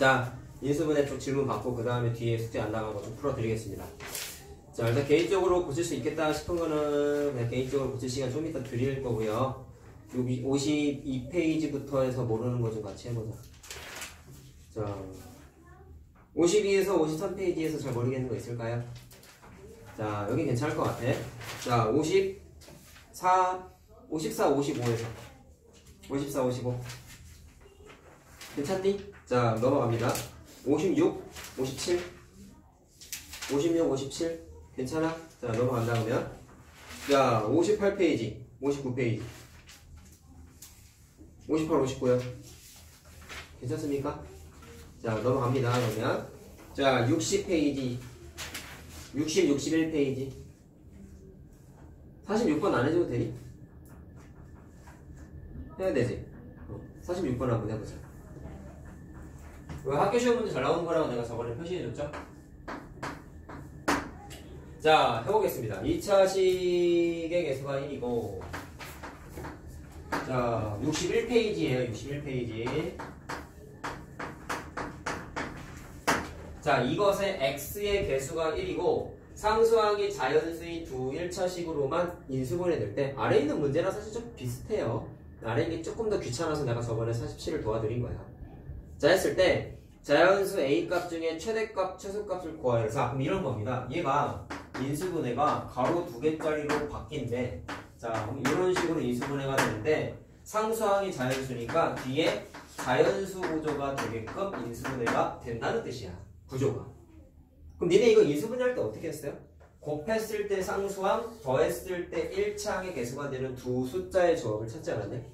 자, 인수분해 쪽 질문 받고 그 다음에 뒤에 숙제 안 나간 거 좀 풀어드리겠습니다. 자, 일단 개인적으로 고칠 수 있겠다 싶은 거는 개인적으로 고칠 시간 좀 이따 드릴 거고요. 여기 52페이지부터 해서 모르는 거 좀 같이 해보자. 자, 52에서 53페이지에서 잘 모르겠는 거 있을까요? 자, 여기 괜찮을 것 같아. 자, 54, 54, 55에서. 54, 55. 괜찮니? 자, 넘어갑니다. 56, 57, 56, 57. 괜찮아? 자, 넘어간다 그러면. 자, 58페이지, 59페이지. 58, 59요. 괜찮습니까? 자, 넘어갑니다. 그러면. 자, 60페이지. 60, 61페이지. 46번 안 해줘도 되니? 해야 되지. 어, 46번 한번 해보자. 왜 학교 시험 문제 잘 나오는 거라고 내가 저번에 표시해줬죠? 자, 해보겠습니다. 2차 식의 개수가 1이고, 자, 61페이지에요, 61페이지. 자, 이것의 x의 개수가 1이고, 상수항이 자연수인 두 1차식으로만 인수분해 될 때, 아래 있는 문제랑 사실 좀 비슷해요. 아래 있는 게 조금 더 귀찮아서 내가 저번에 47을 도와드린 거야. 자, 했을 때, 자연수 A값 중에 최대값, 최소값을 구하여. 자, 그럼 이런 겁니다. 얘가 인수분해가 가로 두 개짜리로 바뀐대. 자, 그럼 이런 식으로 인수분해가 되는데, 상수항이 자연수니까 뒤에 자연수 구조가 되게끔 인수분해가 된다는 뜻이야. 구조가. 그럼 니네 이거 인수분해할 때 어떻게 했어요? 곱했을 때 상수항, 더했을 때 1차항의 개수가 되는 두 숫자의 조합을 찾지 않았네?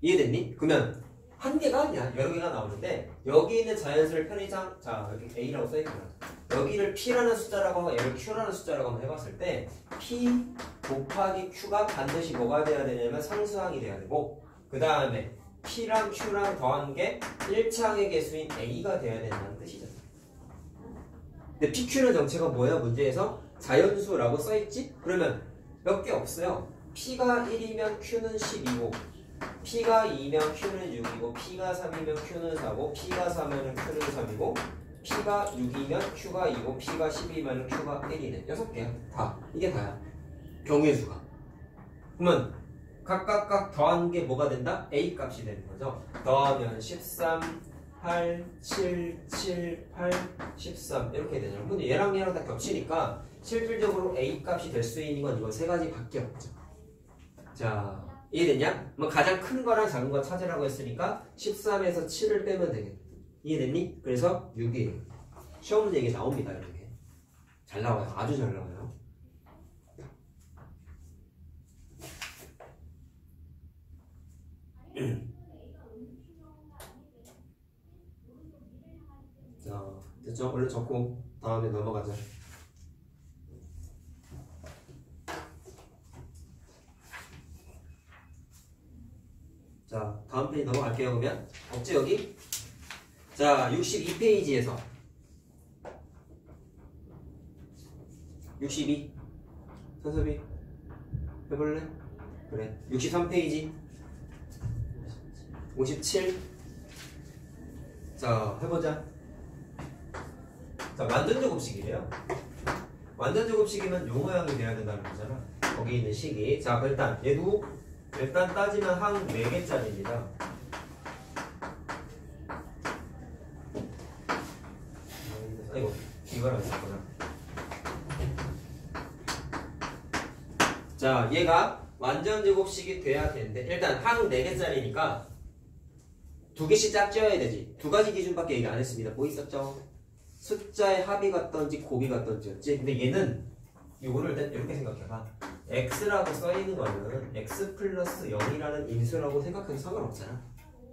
이해됐니? 그러면 한 개가 아니야. 여러 개가 나오는데 여기 있는 자연수를 편의상 자 여기 A라고 써있구나. 여기를 P라는 숫자라고 하고 얘를 Q라는 숫자라고 한번 해봤을 때 P 곱하기 Q가 반드시 뭐가 돼야 되냐면 상수항이 돼야 되고 그 다음에 P랑 Q랑 더한 게 1차항의 개수인 A가 돼야 된다는 뜻이잖아. 근데 PQ는 정체가 뭐야? 문제에서 자연수라고 써있지? 그러면 몇 개 없어요. P가 1이면 Q는 10이고 P가 2면 Q는 6이고 P가 3이면 Q는 4고 P가 4면 Q는 3이고 P가 6이면 Q가 2고 P가 10이면 Q가 1이네. 6개야. 다. 이게 다야. 경우의 수가. 그러면 각각각 더한 게 뭐가 된다? A 값이 되는 거죠. 더하면 13, 8, 7, 7, 8, 13 이렇게 되죠. 근데 얘랑 얘랑 다 겹치니까 실질적으로 A 값이 될 수 있는 건 이거 세 가지밖에 없죠. 자, 이해됐냐? 뭐 가장 큰 거랑 작은 거 찾으라고 했으니까 13에서 7을 빼면 되겠다. 이해됐니? 그래서 6이에요. 시험 문제 이게 나옵니다. 이렇게. 잘 나와요. 아주 잘 나와요. 자, 됐죠? 얼른 적고 다음에 넘어가자. 자, 다음 페이지 넘어갈게요. 그러면 없지 여기? 자, 62페이지에서 62 선섭이 해볼래? 그래. 63페이지 57 자, 해보자. 자, 완전 제곱식이래요. 완전 제곱식이면 요 모양이 돼야 된다는 거잖아. 거기 있는 식이. 자, 일단 얘도 일단 따지면 항 4개짜리입니다. 아이고, 이거랑 있었구나. 자, 얘가 완전 제곱식이 돼야 되는데, 일단 항 4개짜리니까 두 개씩 짝지어야 되지. 두 가지 기준밖에 얘기 안 했습니다. 뭐 있었죠? 숫자의 합이 같던지 곱이 같던지였지. 근데 얘는 이거를 일단 이렇게 생각해봐. X라고 써있는 거는 x 플러스 0이라는 인수라고 생각해도 상관없잖아.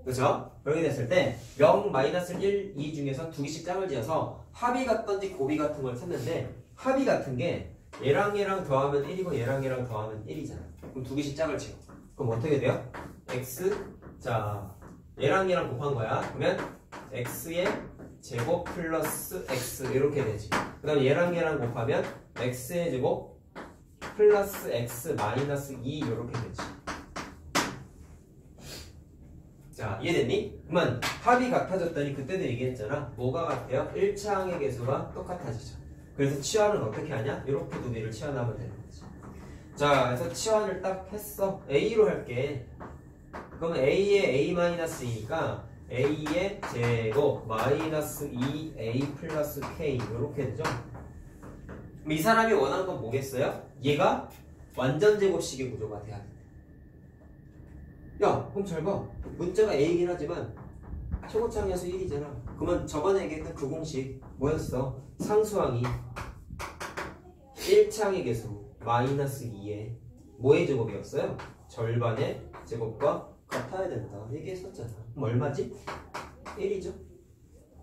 그죠? 그렇게 됐을 때 0, 마이너스 1, 2 중에서 두 개씩 짝을 지어서 합이 같던지 곱이 같은 걸 찾는데 합이 같은 게 얘랑 얘랑 더하면 1이고 얘랑 얘랑 더하면 1이잖아. 그럼 두 개씩 짝을 지어. 그럼 어떻게 돼요? x 자 얘랑 얘랑 곱한 거야. 그러면 x의 제곱 플러스 x 이렇게 되지. 그 다음에 얘랑 얘랑 곱하면 x의 제곱 플러스 x 마이너스 2 이렇게 되지. 자, 이해됐니? 그러면 합이 같아졌더니 그때도 얘기했잖아. 뭐가 같아요? 1차 항의 개수가 똑같아지죠. 그래서 치환은 어떻게 하냐? 이렇게 두 개를 치환하면 되는 거지. 자, 그래서 치환을 딱 했어. A로 할게. 그러면 A의 A-2니까 A의 제곱 마이너스 2A 플러스 K 이렇게 되죠. 그럼 이 사람이 원하는 건 뭐겠어요? 얘가 완전 제곱식의 구조가 돼야 돼. 야, 그럼 잘 봐. 문자가 A이긴 하지만 최고차항에서 1이잖아. 그러면 저번에 얘기했던 그 공식 뭐였어? 상수항이 1차항의 개수 마이너스 2의 뭐의 제곱이었어요? 절반의 제곱과 같아야 된다. 얘기했었잖아. 그럼 얼마지? 1이죠.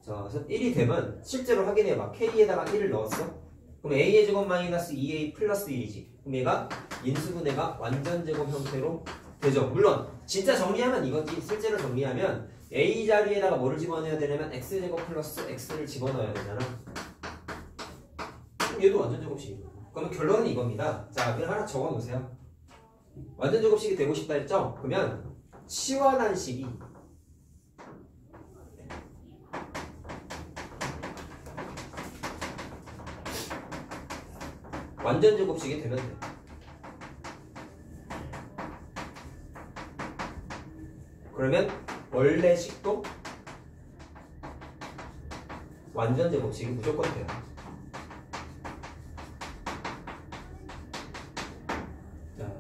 자, 그래서 1이 되면 실제로 확인해봐. K에다가 1을 넣었어. 그럼 A의 제곱 마이너스 2A 플러스 1이지. 그럼 얘가 인수분해가 완전 제곱 형태로 되죠. 물론 진짜 정리하면 이거지. 실제로 정리하면 A 자리에다가 뭐를 집어넣어야 되냐면 X제곱 플러스 X를 집어넣어야 되잖아. 그럼 얘도 완전 제곱식이고. 그러면 결론은 이겁니다. 자, 그냥 하나 적어 놓으세요. 완전 제곱식이 되고 싶다 했죠? 그러면 치환한 식이 완전 제곱식이 되면 돼. 그러면 원래 식도 완전 제곱식이 무조건 돼요. 자,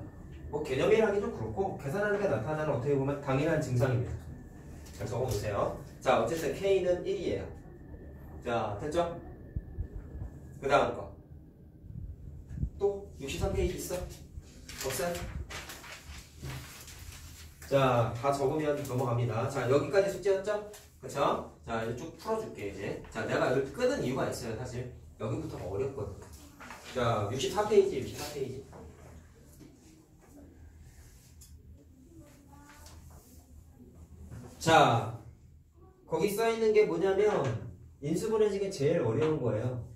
뭐 개념이라기 좀 그렇고 계산하는 게 나타나는 어떻게 보면 당연한 증상입니다. 자, 적어보세요. 자, 어쨌든 K는 1이에요. 자, 됐죠? 그 다음 거. 또 63페이지 있어? 없어요? 자, 다 적으면 넘어갑니다. 자, 여기까지 숙제였죠? 그쵸? 자, 이제 쭉 풀어줄게, 이제. 자, 내가 여기 끄는 이유가 있어요, 사실. 여기부터 어렵거든. 자, 64페이지, 64페이지. 자, 거기 써있는 게 뭐냐면, 인수분해 중에 제일 어려운 거예요.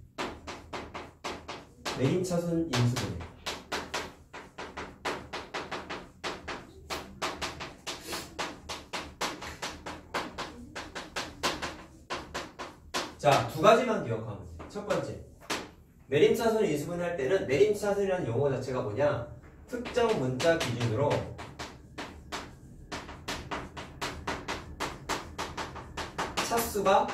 내림차순 인수분해. 자, 두 가지만 기억하면 돼. 첫 번째. 내림차순 인수분해 할 때는 내림차순이라는 용어 자체가 뭐냐? 특정 문자 기준으로 차수가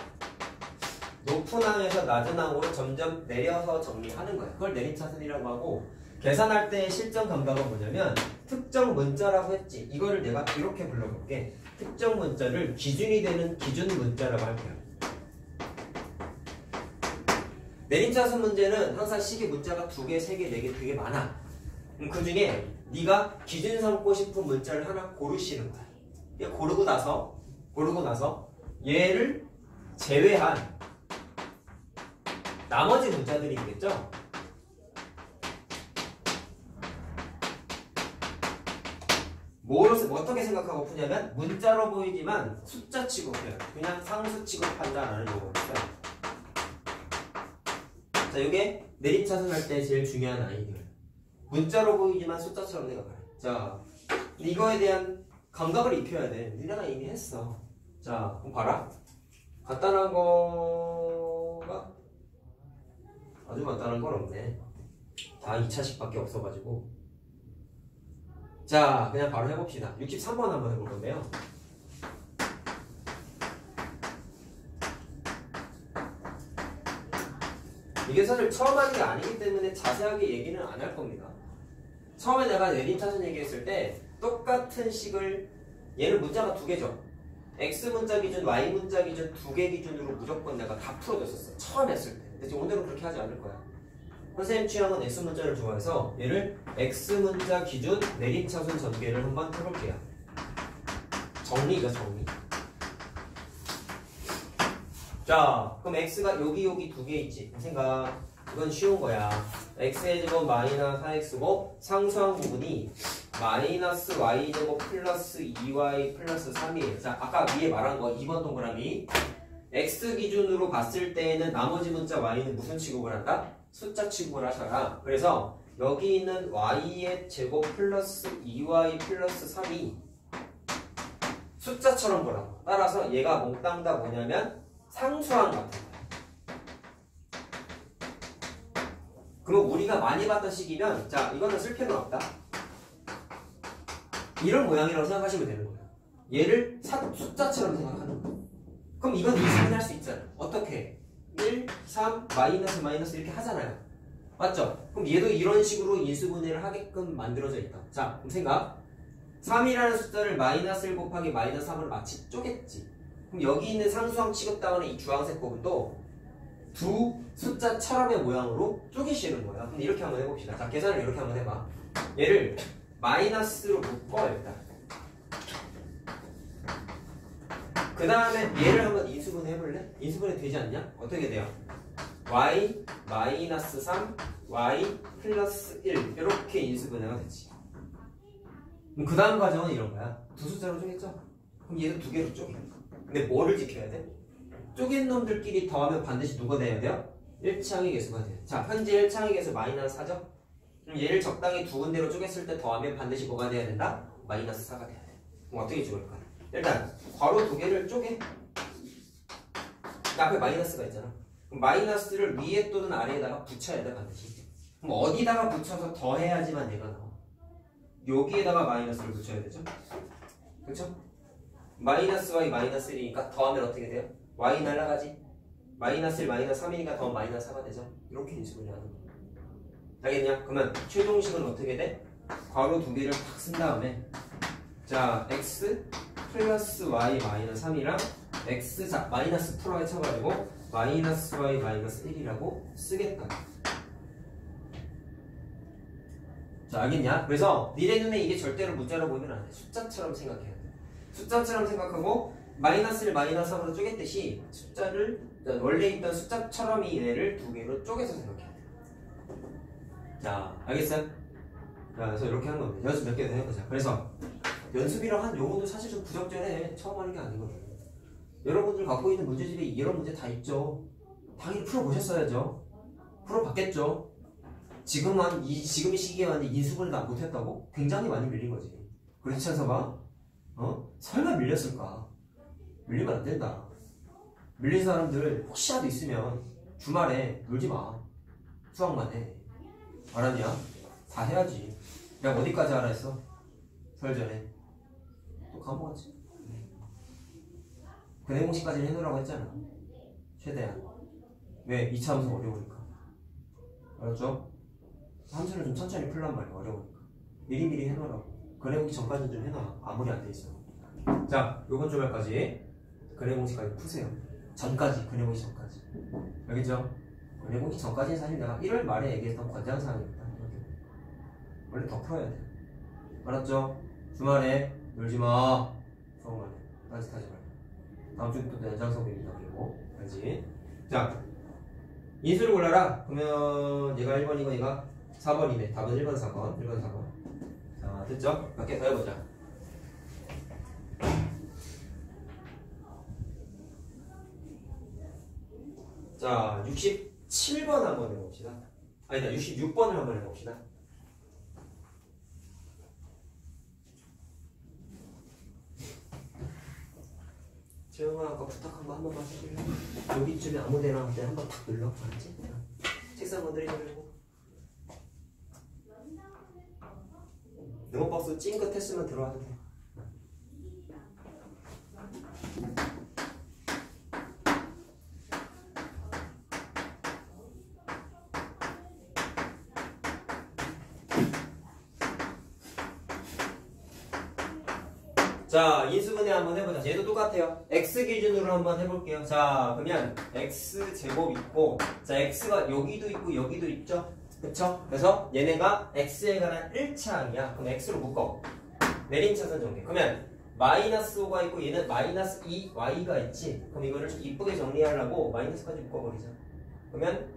높은 항에서 낮은 항으로 점점 내려서 정리하는 거야. 그걸 내림차순이라고 하고 계산할 때 실전 감각은 뭐냐면 특정 문자라고 했지. 이거를 내가 이렇게 불러볼게. 특정 문자를 기준이 되는 기준 문자라고 할게요. 내림차순 문제는 항상 식의 문자가 두 개, 세 개, 네 개 되게 많아. 그 중에 네가 기준 삼고 싶은 문자를 하나 고르시는 거야. 고르고 나서 고르고 나서 얘를 제외한 나머지 문자들이 있겠죠? 뭐로 뭐 어떻게 생각하고 푸냐면 문자로 보이지만 숫자 취급해요. 그냥 상수 취급한다라는 있어요. 자, 이게 내림차순 할때 제일 중요한 아이디어. 문자로 보이지만 숫자처럼 생각해. 자, 이거에 대한 감각을 익혀야 돼. 니네가 이미 했어. 자, 그럼 봐라. 간단한 거가 아주 간단한 건 없네. 다 2차식밖에 없어가지고. 자, 그냥 바로 해봅시다. 63번 한번 해볼 건데요. 이게 사실 처음 하는 게 아니기 때문에 자세하게 얘기는 안 할 겁니다. 처음에 내가 내림차순 얘기했을 때 똑같은 식을 얘는 문자가 두 개죠. X 문자 기준, Y 문자 기준 두 개 기준으로 무조건 내가 다 풀어줬었어. 처음 했을 때. 근데 지금 오늘은 그렇게 하지 않을 거야. 선생님 취향은 X 문자를 좋아해서 얘를 X 문자 기준 내림차순 전개를 한번 해볼게요. 정리죠, 정리. 자, 그럼 x가 여기 여기 두 개 있지. 생각. 이건 쉬운 거야. x의 제곱 마이너스 4x고 상수한 부분이 마이너스 y 제곱 플러스 2y 플러스 3이에요. 자, 아까 위에 말한 거 2번 동그라미. x 기준으로 봤을 때에는 나머지 문자 y는 무슨 취급을 한다? 숫자 취급을 하셔라. 그래서 여기 있는 y의 제곱 플러스 2y 플러스 3이 숫자처럼 보라고. 따라서 얘가 몽땅 다 뭐냐면 상수항 같은. 그럼 우리가 많이 봤던 식이면 자 이거는 쓸 필요는 없다. 이런 모양이라고 생각하시면 되는 거예요. 얘를 사, 숫자처럼 생각하는 거예요. 그럼 이건 인수분해 할수 있잖아. 어떻게? 1, 3, 마이너스 마이너스 이렇게 하잖아요. 맞죠? 그럼 얘도 이런 식으로 인수분해를 하게끔 만들어져 있다. 자, 그럼 생각. 3이라는 숫자를 마이너스 1 곱하기 마이너스 3으로 마치 쪼겠지. 그럼 여기 있는 상수항 취급다운의 이 주황색 부분도 두 숫자처럼의 모양으로 쪼개시는 거야. 근데 이렇게 한번 해봅시다. 자, 계산을 이렇게 한번 해봐. 얘를 마이너스로 묶어 일단. 그 다음에 얘를 한번 인수분해 해볼래? 인수분해 되지 않냐? 어떻게 돼요? y 마이너스 3, y 플러스 1 이렇게 인수분해가 되지. 그럼 그 다음 과정은 이런 거야. 두 숫자로 쪼갰죠? 그럼 얘도 두 개로 쪼개. 근데 뭐를 지켜야 돼? 쪼갠 놈들끼리 더하면 반드시 누가 돼야 돼요? 1창의 개수가 돼요. 자, 현재 1창의 개수 마이너스 4죠? 그럼 얘를 적당히 두 군데로 쪼갰을 때 더하면 반드시 뭐가 돼야 된다? 마이너스 4가 돼야 돼. 그럼 어떻게 쪼갤까? 일단 괄호 두 개를 쪼개. 앞에 마이너스가 있잖아. 그럼 마이너스를 위에 또는 아래에다가 붙여야 돼 반드시. 그럼 어디다가 붙여서 더해야지만 얘가 나와. 여기에다가 마이너스를 붙여야 되죠. 그렇죠? 마이너스 y 마이너스 1이니까 더하면 어떻게 돼요? y 날라가지. 마이너스 1 마이너스 3이니까 더 마이너스 4가 되죠. 이렇게 인수분해 하는 거야. 알겠냐? 그러면 최종식은 어떻게 돼? 괄호 두 개를 팍쓴 다음에 자 x 플러스 y 마이너스 3이랑 x 자 마이너스 프로에 쳐가지고 마이너스 y 마이너스 1이라고 쓰겠다. 자 알겠냐? 그래서 니네 눈에 이게 절대로 문자로 보이면 안 돼. 숫자처럼 생각해야 돼. 숫자처럼 생각하고 마이너스를 마이너스 3으로 쪼갰듯이 숫자를 원래 있던 숫자처럼 이 얘를 두 개로 쪼개서 생각해야 돼. 자 알겠어요? 자 그래서 이렇게 하는 겁니다. 연습 몇 개 더 해보자. 그래서 연습이랑 한 용어도 사실 좀 부적절해. 처음 하는 게 아니거든. 여러분들 갖고 있는 문제집에 이런 문제 다 있죠. 당연히 풀어보셨어야죠. 풀어봤겠죠. 지금만 이 지금 시기에만 인수분해 다 못했다고 굉장히 많이 밀린 거지. 그렇지 않서 봐. 어? 설마 밀렸을까? 밀리면 안 된다. 밀린 사람들 혹시라도 있으면 주말에 놀지 마. 수학만 해. 알았냐? 다 해야지. 내가 어디까지 알아 했어? 설 전에. 또 까먹었지? 그 내공식까지는 해놓으라고 했잖아. 최대한. 왜? 2차 함수 어려우니까. 알았죠? 함수는 좀 천천히 풀란 말이야. 어려우니까. 미리미리 해놓으라고. 그래공식 전까지는 좀 해놔. 아무리 안 돼 있어. 자, 요번 주말까지 그래 공식까지 푸세요. 전까지, 그래공식 전까지. 알겠죠? 그래공식 전까지는 사실 내가 1월 말에 얘기했던 권장사항입니다. 원래 더 풀어야 돼. 알았죠? 주말에 놀지 마. 해. 딴짓하지 말고. 다음 주부터 연장 수업입니다. 그리고 알지? 자, 인수를 골라라. 그러면 얘가 1번이고 얘가 4번이네. 답은 1번, 4번. 1번, 4번. 자, 됐죠? 몇 개 더 해보자. 자, 67번 한번 해봅시다. 아니다, 66번을 한번 해봅시다. 재영아 아까 부탁한 거 한 번만 해줄래? 여기쯤에 아무 데나 한번 탁 눌러 알았지? 책상 건드리지 말고 네모박스 찡긋 했으면 들어와도 돼 자, 인수분해 한번 해보자. 얘도 똑같아요. x 기준으로 한번 해볼게요. 자, 그러면 x 제곱 있고, 자, x가 여기도 있고 여기도 있죠? 그쵸? 그래서 얘네가 x에 관한 1차항이야. 그럼 x로 묶어. 내림차선 정리. 그러면 마이너스 5가 있고 얘는 마이너스 2y가 있지. 그럼 이거를 좀 이쁘게 정리하려고 마이너스까지 묶어버리자. 그러면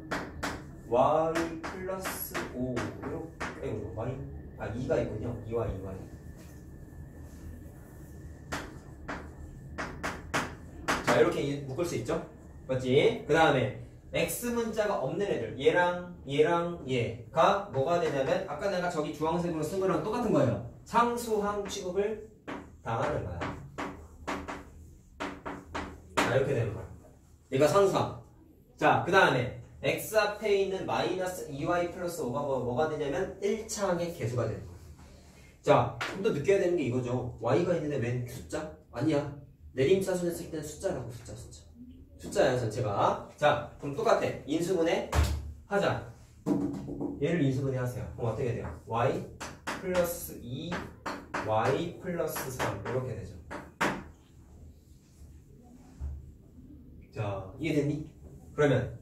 y 플러스 5 이렇게 y 아 2가 있군요. 2y 2y. 자 이렇게 묶을 수 있죠 맞지? 그 다음에 x 문자가 없는 애들 얘랑 얘랑 얘가 뭐가 되냐면 아까 내가 저기 주황색으로 쓴 거랑 똑같은 거예요 상수항 취급을 당하는 거야 자, 이렇게 되는 거야. 얘가 상수항. 자, 그 다음에 x 앞에 있는 마이너스 2y 플러스 5가 뭐, 뭐가 되냐면 1차항의 개수가 되는 거야. 자, 좀 더 느껴야 되는 게 이거죠. y가 있는데 웬 숫자? 아니야. 내림차순 했을 때는 숫자라고 숫자 숫자. 숫자야 전체가. 자, 그럼 똑같아. 인수분해 하자. 얘를 인수분해 하세요. 그럼 어떻게 돼요? y 플러스 2 y 플러스 3 이렇게 되죠. 자, 이해됐니? 그러면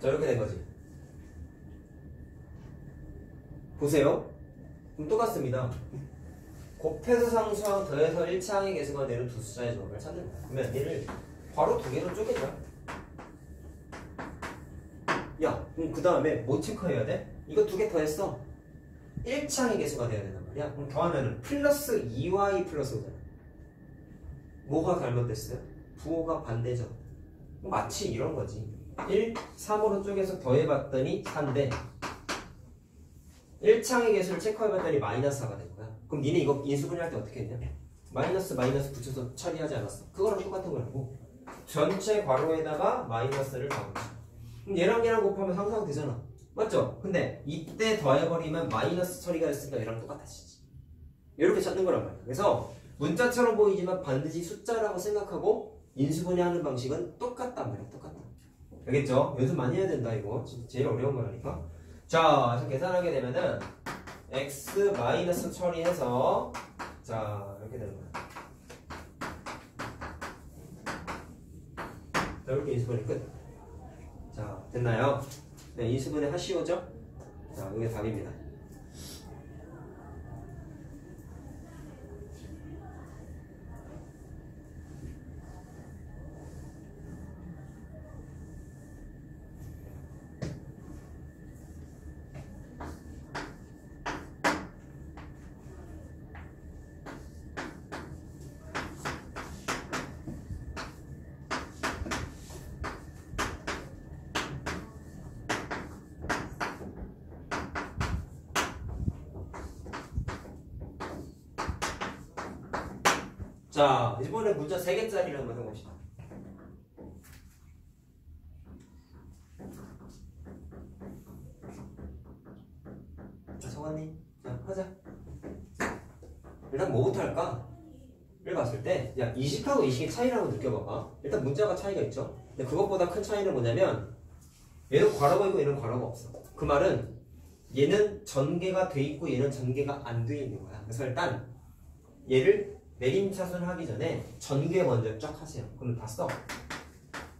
자 이렇게 된 거지. 보세요. 그럼 똑같습니다. 곱해서 상수항 더해서 1차항의 개수가 되는 두 숫자의 조합을 찾는 거야. 그러면 얘를 바로 두 개로 쪼개자. 야, 그럼 그 다음에 뭐 체크해야 돼? 이거 두 개 더했어. 1차항의 개수가 돼야 된단 말이야. 그럼 더하면은 플러스 2y 플러스 5잖아. 뭐가 잘못됐어요? 부호가 반대죠. 마치 이런 거지. 1, 3으로 쪼개서 더해봤더니 4인데 1창의 개수를 체크해봤더니 마이너스 4가 된 거야. 그럼 니네 이거 인수분해할 때 어떻게 했냐? 마이너스 마이너스 붙여서 처리하지 않았어. 그거랑 똑같은 거라고. 전체 괄호에다가 마이너스를 더하고 그럼 얘랑 얘랑 곱하면 상상 되잖아. 맞죠? 근데 이때 더해버리면 마이너스 처리가 됐으니까 얘랑 똑같아지지. 이렇게 찾는 거란 말이야. 그래서 문자처럼 보이지만 반드시 숫자라고 생각하고 인수분해하는 방식은 똑같단 말이야. 똑같다. 알겠죠? 연습 많이 해야 된다 이거. 제일 어려운 거라니까. 자, 그래서 계산하게 되면은 x 마이너스 처리해서 자 이렇게 되는 거야. 자 이렇게 인수분해 끝. 자 됐나요? 네, 인수분해 하시오죠? 자 이게 답입니다. 자, 이번에 문자 3개짜리를 한번 해봅시다. 자, 성환님. 자, 하자. 일단 뭐부터 할까? 를 봤을 때, 야, 이식하고 이 식의 차이라고 느껴봐봐. 일단 문자가 차이가 있죠? 근데 그것보다 큰 차이는 뭐냐면, 얘는 괄호가 있고 얘는 괄호가 없어. 그 말은, 얘는 전개가 돼 있고 얘는 전개가 안 돼 있는 거야. 그래서 일단, 얘를 내림차순 하기 전에 전개 먼저 쫙 하세요. 그럼 다 써.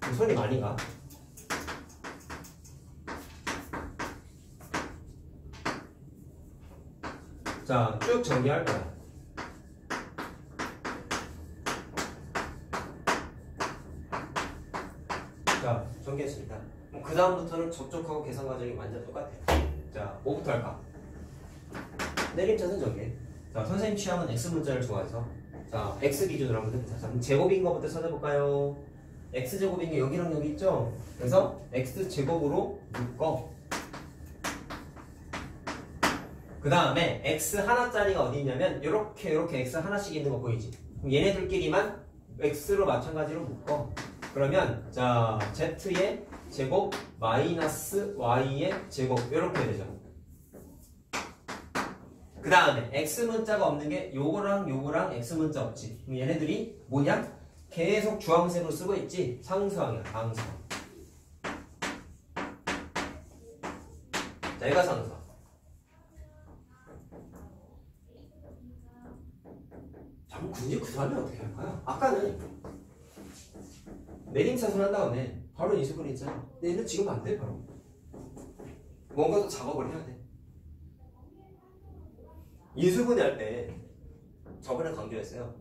그럼 손이 많이 가. 자, 쭉 전개할 거야. 자, 전개했습니다. 그 다음부터는 접촉하고 계산 과정이 완전 똑같아요. 자, 뭐부터 할까? 내림차순 전개. 자, 선생님 취향은 X 문자를 좋아해서 자, X 기준으로 한번 해보자. 자, 제곱인 것부터 찾아볼까요? X 제곱인 게 여기랑 여기 있죠? 그래서 X 제곱으로 묶어. 그 다음에 X 하나짜리가 어디 있냐면 이렇게 이렇게 X 하나씩 있는 거 보이지? 그럼 얘네들끼리만 X로 마찬가지로 묶어. 그러면 자 Z의 제곱 마이너스 Y의 제곱 이렇게 되죠. 그 다음에 X 문자가 없는 게 요거랑 요거랑 X 문자 없지. 그럼 얘네들이 뭐냐? 계속 주황색으로 쓰고 있지. 상수항이야. 상수항. 자, 얘가 상수항. 굳이 그 다음에 어떻게 할까요? 아까는 내림차순 한 다음에 바로 인수분해 있잖아. 근데 얘는 지금 안 돼, 바로. 뭔가 더 작업을 해야 돼. 인수분해 할 때 저번에 강조했어요.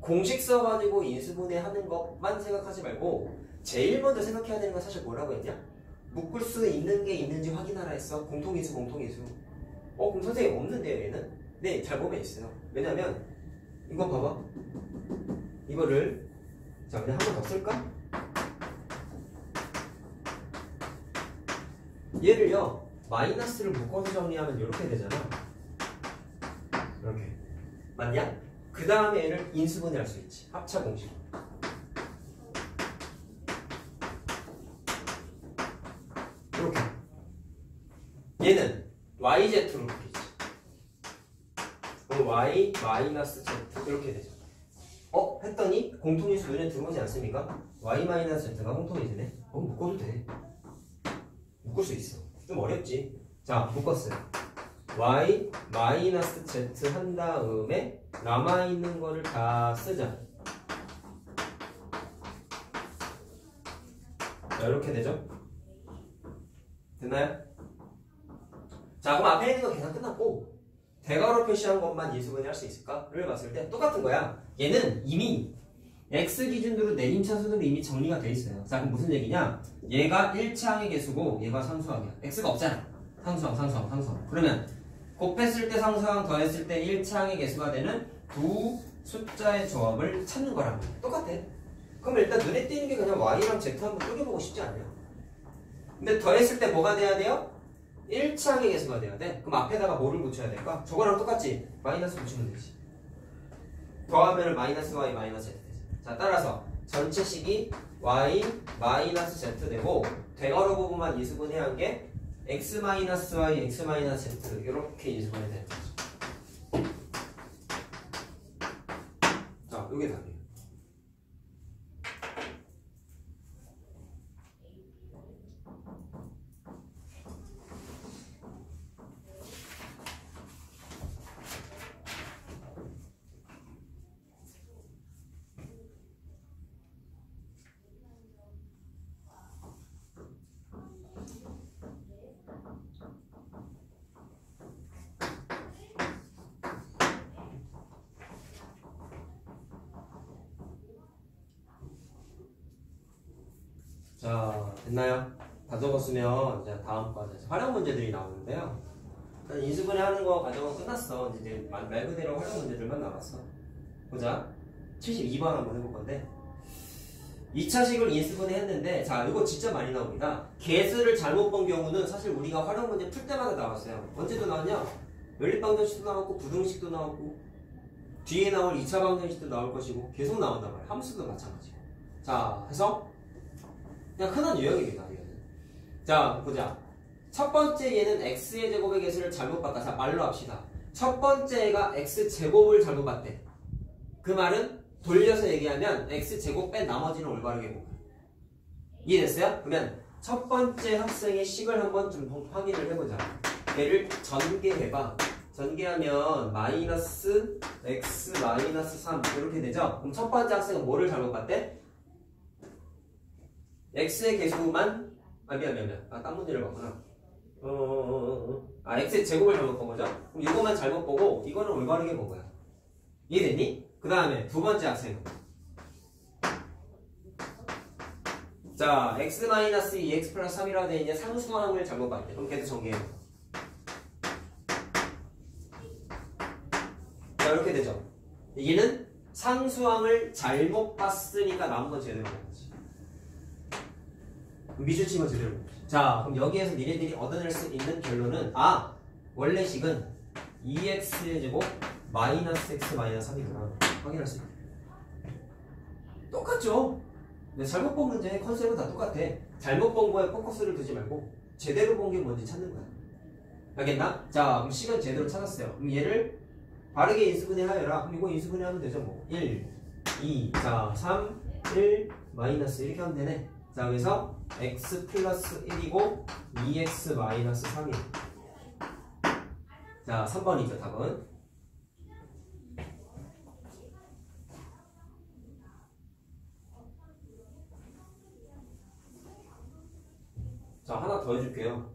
공식 써가지고 인수분해 하는 것만 생각하지 말고 제일 먼저 생각해야 되는 건 사실 뭐라고 했냐? 묶을 수 있는 게 있는지 확인하라 했어. 공통인수, 공통인수. 어, 그럼 선생님 없는데요, 얘는? 네, 잘 보면 있어요. 왜냐면 이거 봐봐. 이거를 자, 그냥 한 번 더 쓸까? 얘를요, 마이너스를 묶어서 정리하면 이렇게 되잖아. 이렇게 맞냐? 그 다음에 얘를 인수분해 할 수 있지 합차 공식 이렇게 얘는 yz로 바뀌지 그럼 y 마이너스 z 이렇게 되죠 어? 했더니 공통인수 눈에 들어오지 않습니까? y 마이너스 z가 공통인수네 어 묶어도 돼 묶을 수 있어 좀 어렵지 자 묶었어요 y 마이너스 z 한 다음에 남아있는 거를 다 쓰자 자 이렇게 되죠 됐나요? 자 그럼 앞에 있는 거 계산 끝났고 대괄호 표시한 것만 이수분해 할수 있을까?를 봤을 때 똑같은 거야 얘는 이미 x 기준으로 내림차순으로 이미 정리가 돼 있어요. 자 그럼 무슨 얘기냐? 얘가 1차항의 개수고 얘가 상수항이야. X가 없잖아. 상수항 상수항 상수항. 그러면 곱했을 때 상수항 더했을 때 1차항의 개수가 되는 두 숫자의 조합을 찾는 거라고. 똑같아. 그럼 일단 눈에 띄는 게 그냥 y랑 z 한번 쪼개보고 싶지 않냐? 근데 더했을 때 뭐가 돼야 돼요? 1차항의 개수가 돼야 돼. 그럼 앞에다가 뭐를 붙여야 될까? 저거랑 똑같지? 마이너스 붙이면 되지 더하면 마이너스 y 마이너스 z 되지 자 따라서 전체식이 y 마이너스 z 되고 대괄호 부분만 이수분해야 한 게 x 마이너스 y x 마이너스 z 이렇게 이수분해 되는 거죠. 자 요게 답이에요 자, 됐나요? 다 적었으면 이제 다음 과제 활용 문제들이 나오는데요. 일단 인수분해 하는 거 과정은 끝났어. 이제 말, 말 그대로 활용 문제들만 남았어. 보자. 72번 한번 해볼 건데. 2차식을 인수분해 했는데, 자, 이거 진짜 많이 나옵니다. 개수를 잘못 본 경우는 사실 우리가 활용 문제 풀 때마다 나왔어요. 언제도 나왔냐? 연립방정식도 나왔고, 부등식도 나왔고, 뒤에 나올 2차 방정식도 나올 것이고, 계속 나온단 말이야. 함수도 마찬가지고. 자, 해서 그냥 흔한 유형입니다. 이거는. 자, 보자. 첫 번째 얘는 x의 제곱의 개수를 잘못 봤다. 자, 말로 합시다. 첫 번째 애가 x 제곱을 잘못 봤대. 그 말은 돌려서 얘기하면 x 제곱 뺀 나머지는 올바르게 보고. 이해됐어요? 그러면 첫 번째 학생의 식을 한번 좀 확인을 해보자. 얘를 전개해봐. 전개하면 마이너스 x 마이너스 3 이렇게 되죠? 그럼 첫 번째 학생은 뭐를 잘못 봤대? x의 개수만 아 미안 미안 미안 아 딴 문제를 봤구나 어, 어, 어, 어. 아 x의 제곱을 잘못 본 거죠? 그럼 이거만 잘못 보고 이거는 올바르게 본 거야. 이해됐니? 그 다음에 두 번째 학생. 자 x-2x 플러스 3이라고 되어 있는 상수항을 잘못 봤대. 그럼 걔도 정리해. 자 이렇게 되죠? 얘는 상수항을 잘못 봤으니까 남은 건 제대로 본 거지. 미주칭은 제대로 자 그럼 여기에서 니네들이 얻어낼 수 있는 결론은 아 원래 식은 2x의 제곱 마이너스 x 마이너스 3이구나? 확인할 수 있다 똑같죠? 근데 잘못 본 문제의 컨셉은 다 똑같아. 잘못 본 거에 포커스를 두지 말고 제대로 본 게 뭔지 찾는 거야. 알겠나? 자 그럼 식은 제대로 찾았어요. 그럼 얘를 바르게 인수분해 하여라. 그럼 이거 인수분해 하면 되죠 뭐. 1, 2, 자 3, 1, 마이너스 이렇게 하면 되네 자 그래서 x 플러스 1이고 2x 마이너스 3이에요 자 3번이죠 답은. 자 하나 더 해줄게요.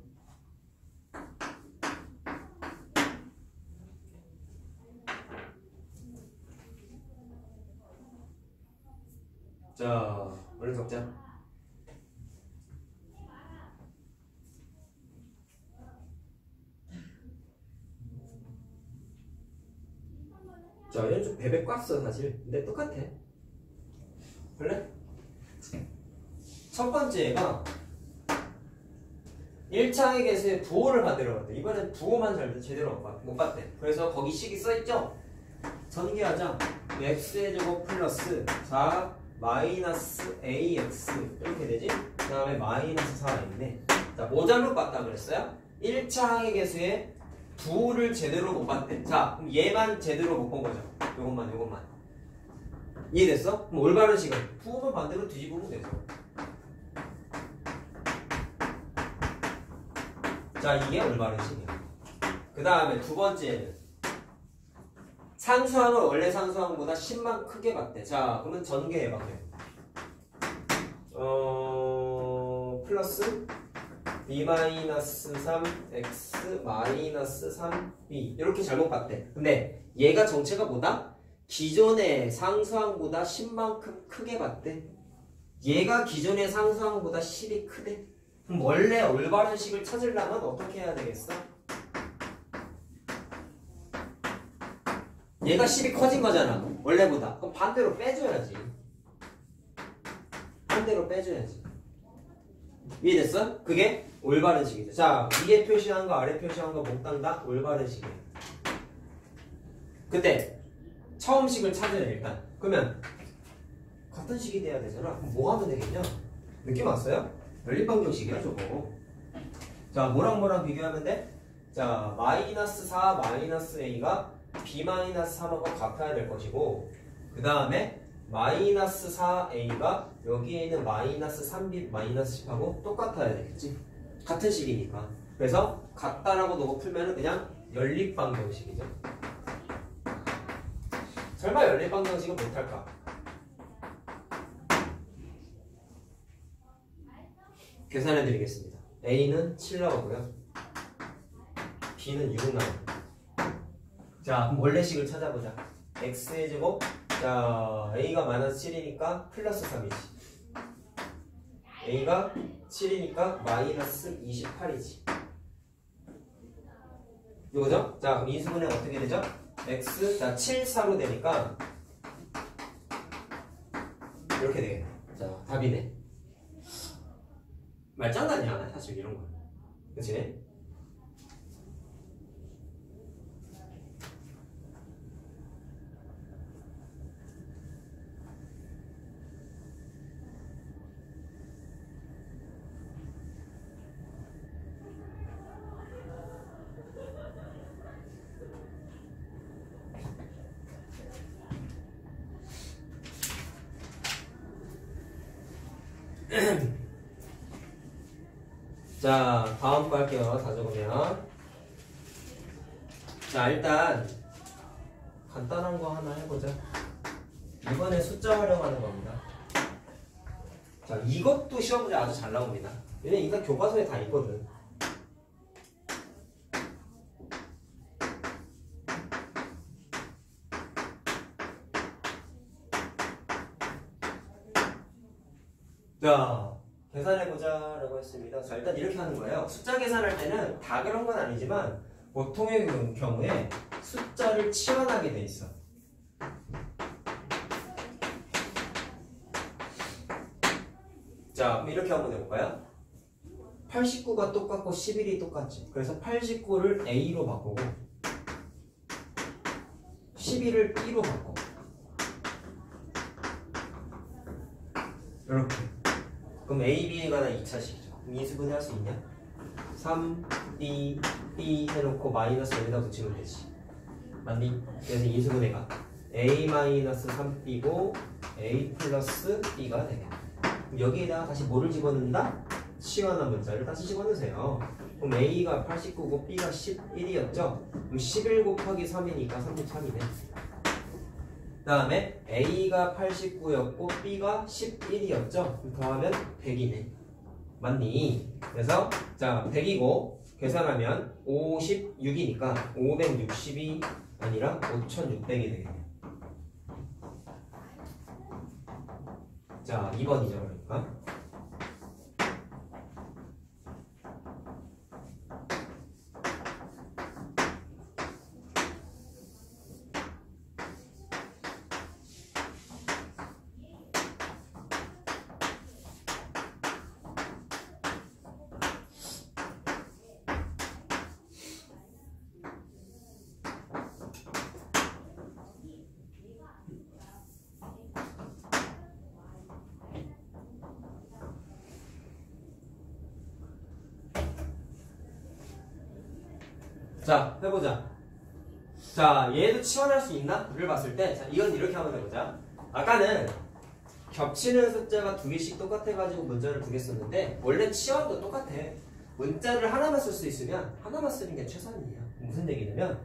자 얼른 적자 자, 얘는 좀 베베 꽉어 사실. 근데 똑같아. 볼래? 첫 번째가 1차의 개수에 부호를 받으러 갔대. 이번엔 부호만 잘 제대로 못, 봤대. 그래서 거기 식이 써있죠? 전개하자. x의 제곱 플러스 4 마이너스 ax 이렇게 되지? 그 다음에 마이너스 4a인데 자, 뭐 잘못 봤다 그랬어요? 1차 항의 개수에 부호를 제대로 못 봤대. 자, 그럼 얘만 제대로 못 본 거죠. 요것만, 요것만. 이해됐어? 그럼 올바른 식은 부호만 반대로 뒤집으면 되죠. 자, 이게 올바른 식이야. 그 다음에 두 번째는 상수항을 원래 상수항보다 10만 크게 봤대. 자, 그러면 전개해봐. 어, 플러스 b-3 x 마이너스 3b 이렇게 잘못 봤대. 근데 얘가 정체가 뭐다? 기존의 상수항보다 10만큼 크게 봤대. 얘가 기존의 상수항보다 10이 크대. 그럼 원래 올바른 식을 찾으려면 어떻게 해야 되겠어? 얘가 10이 커진 거잖아. 원래보다. 그럼 반대로 빼줘야지. 반대로 빼줘야지. 이해됐어? 그게 올바른 식이죠. 자, 위에 표시한 거, 아래 표시한 거 몽땅 다 올바른 식이에요. 근데 처음 식을 찾아야 일단. 그러면 같은 식이 돼야 되잖아. 그럼 뭐 하면 되겠냐? 느낌 왔어요? 연립방정식이야 저거. 자, 뭐랑 뭐랑 비교하면 돼? 자, 마이너스 4 마이너스 a가 b 마이너스 3하고 같아야 될 것이고 그 다음에 마이너스 4a가 여기에 있는 마이너스 3b 마이너스 10하고 똑같아야 되겠지? 같은 식이니까. 그래서 같다라고 놓고 풀면은 그냥 연립방정식이죠. 설마 연립방정식은 못할까? 계산해 드리겠습니다. A는 7 나오고요. B는 6 나옵니다 자, 원래식을 찾아보자. x의 제곱, 자, a가 마이너스 7이니까 플러스 3이지. a가 7이니까 마이너스 28이지. 이거죠? 자, 그럼 인수분해 어떻게 되죠? x, 자, 7, 4로 되니까 이렇게 되겠네. 자, 답이네. 말장난이야, 사실 이런 거. 그치? 자, 다음 거 할게요. 다 적으면. 자, 일단 간단한 거 하나 해보자. 이번에 숫자 활용하는 겁니다. 자, 이것도 시험 문제 아주 잘 나옵니다. 얘네 일단 교과서에 다 있거든. 자, 계산해보자라고 했습니다. 자, 일단 이렇게 하는 거예요. 숫자 계산할 때는 다 그런 건 아니지만 보통의 경우- 경우에 숫자를 치환하게 돼 있어. 자, 그럼 이렇게 한번 해볼까요? 89가 똑같고 11이 똑같지. 그래서 89를 A로 바꾸고 11을 B로 바꿔. 이렇게. 그럼 A, B에 관한 2차식이죠. 그럼 인수분해 할 수 있냐? 3, B, B 해놓고 마이너스 여기다 붙이면 되지. 맞니? 그래서 인수분해가 A 마이너스 3B고 A 플러스 B가. 그럼 여기에다가 다시 뭐를 집어넣는다? 시원한 문자를 다시 집어넣으세요. 그럼 A가 89고 B가 11이었죠? 그럼 11 곱하기 3이니까 33이네. 그 다음에 A가 89였고 B가 11이었죠? 그럼 더하면 100이네. 맞니? 그래서 자 100이고 계산하면 56이니까 560이 아니라 5600이 되겠네. 자 2번이죠 그러니까. 자, 해보자. 치환할 수 있나?를 봤을 때, 자, 이건 이렇게 한번 해보자. 아까는 겹치는 숫자가 두 개씩 똑같아가지고 문자를 두 개 썼는데, 원래 치환도 똑같아. 문자를 하나만 쓸 수 있으면 하나만 쓰는 게 최선이야. 무슨 얘기냐면,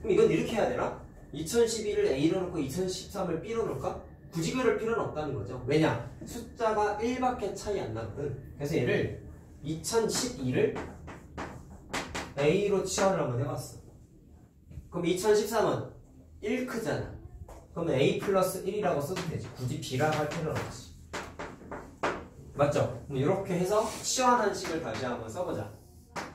그럼 이건 이렇게 해야 되나? 2011을 A로 놓고 2013을 B로 놓을까? 굳이 그럴 필요는 없다는 거죠. 왜냐? 숫자가 1밖에 차이 안 나거든. 그래서 얘를 2012를 A로 치환을 한번 해봤어. 그럼 2013은 1 크잖아. 그러면 A 플러스 1이라고 써도 되지. 굳이 B라고 할 필요는 없지. 맞죠? 그럼 이렇게 해서 치환한 식을 다시 한번 써보자.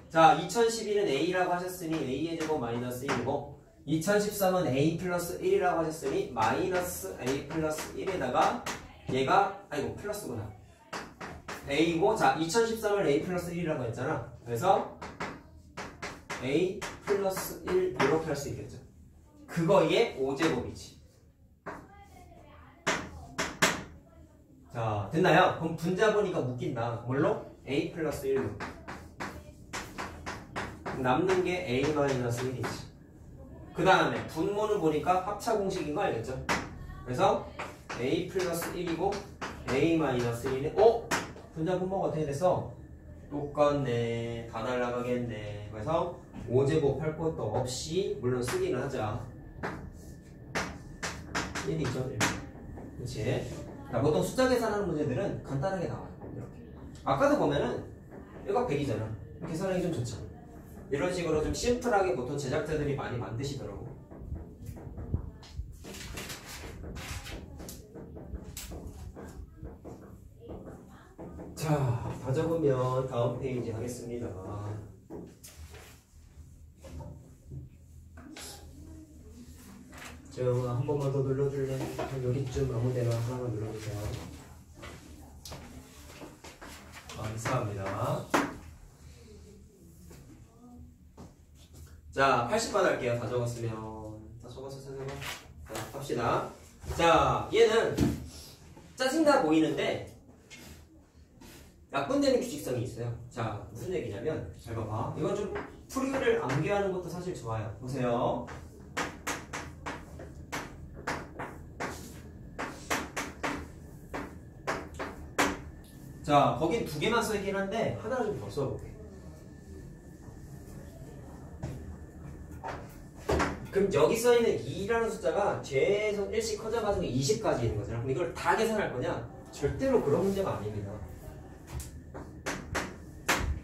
자, 2011은 A라고 하셨으니 A의 제곱 마이너스 1이고 2013은 A 플러스 1이라고 하셨으니 마이너스 A 플러스 1에다가 얘가 아이고 플러스구나 A고 자 2013을 A 플러스 1이라고 했잖아 그래서 A 플러스 1 이렇게 할 수 있겠죠 그거의 5제곱이지 자 됐나요? 그럼 분자 보니까 묶인다 뭘로? A 플러스 1로 남는 게 A 마이너스 1이지 그 다음에 분모는 보니까 합차 공식인 거 알겠죠? 그래서 a 플러스 1이고 a 마이너스 1이 어? 분자 분모가 어떻게 돼서 똑같네 다 날라가겠네 그래서 5제곱 할 것도 없이 물론 쓰기는 하자 1이죠 1 그치? 자, 보통 숫자 계산하는 문제들은 간단하게 나와요 이렇게 아까도 보면은 얘가 100이잖아 계산하기 좀 좋죠 이런 식으로 좀 심플하게 보통 제작자들이 많이 만드시더라고. 자, 다 적으면 다음 페이지 하겠습니다. 저한 번만 더 눌러줄래? 여기쯤 아무 데나 하나만 눌러주세요. 감사합니다. 자, 80번 할게요. 다 적었으면. 다 적었어, 선생님. 자, 갑시다. 자, 얘는 짜증나 보이는데 약분되는 규칙성이 있어요. 자, 무슨 얘기냐면 잘 봐봐. 이건 좀 풀이를 암기하는 것도 사실 좋아요. 보세요. 자, 거긴 두 개만 써있긴 한데 하나를 좀 더 써볼게. 그럼 여기 써있는 2라는 숫자가 최소 1씩 커져가지고 20까지 있는 거잖아. 그럼 이걸 다 계산할 거냐? 절대로 그런 문제가 아닙니다.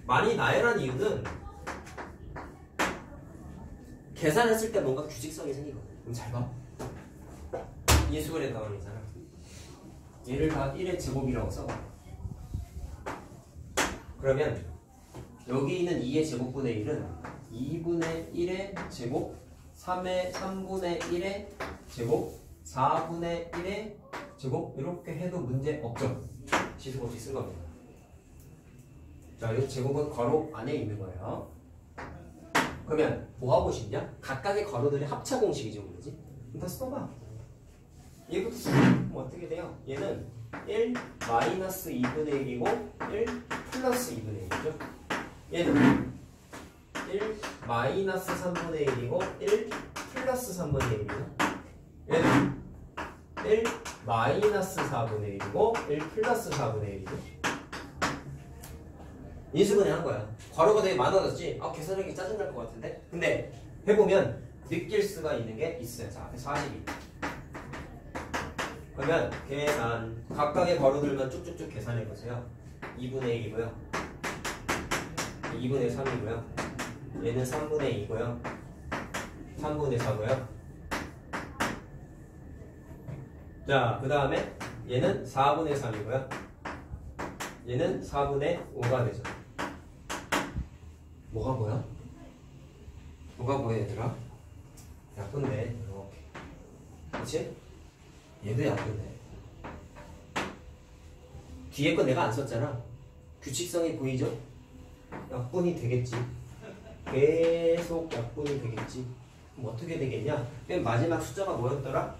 많이 나열한 이유는 계산했을 때 뭔가 규칙성이 생기거든. 그럼 잘 봐. 인수분해 다원이잖아. 얘를 다 1의 제곱이라고 써봐. 그러면 여기 있는 2의 제곱분의 1은 2분의 1의 제곱 3의 3분의 1의 제곱 4분의 1의 제곱 이렇게 해도 문제 없죠. 시속 없이 쓴 겁니다. 자, 이 제곱은 괄호 안에 있는 거예요. 그러면 뭐 하고 싶냐? 각각의 괄호들의 합차 공식이죠, 그러지? 그럼 다 써봐. 얘부터 써. 뭐 어떻게 돼요? 얘는 1 마이너스 2분의 1이고 1 플러스 2분의 1이죠. 얘는 1 마이너스 3분의 1이고 1 플러스 3분의 1이죠. 얘는 1 마이너스 4분의 1이고 1 플러스 4분의 1이죠. 인수분해 한 거야. 괄호가 되게 많아졌지? 아, 계산하기 짜증날 것 같은데? 근데 해보면 느낄 수가 있는 게 있어요. 자, 앞에 42. 그러면 계산 각각의 괄호들만 쭉쭉쭉 계산해 보세요. 2분의 1이고요. 2분의 3이고요. 얘는 3분의 2고요. 3분의 4고요. 자, 그 다음에 얘는 4분의 3이고요. 얘는 4분의 5가 되죠. 뭐가 뭐야? 뭐가 뭐야 얘들아? 약분데 이렇게 그치? 얘도 약분데 뒤에 거 내가 안 썼잖아 규칙성이 보이죠? 약분이 되겠지 계속 약분이 되겠지. 그럼 어떻게 되겠냐? 맨 마지막 숫자가 뭐였더라?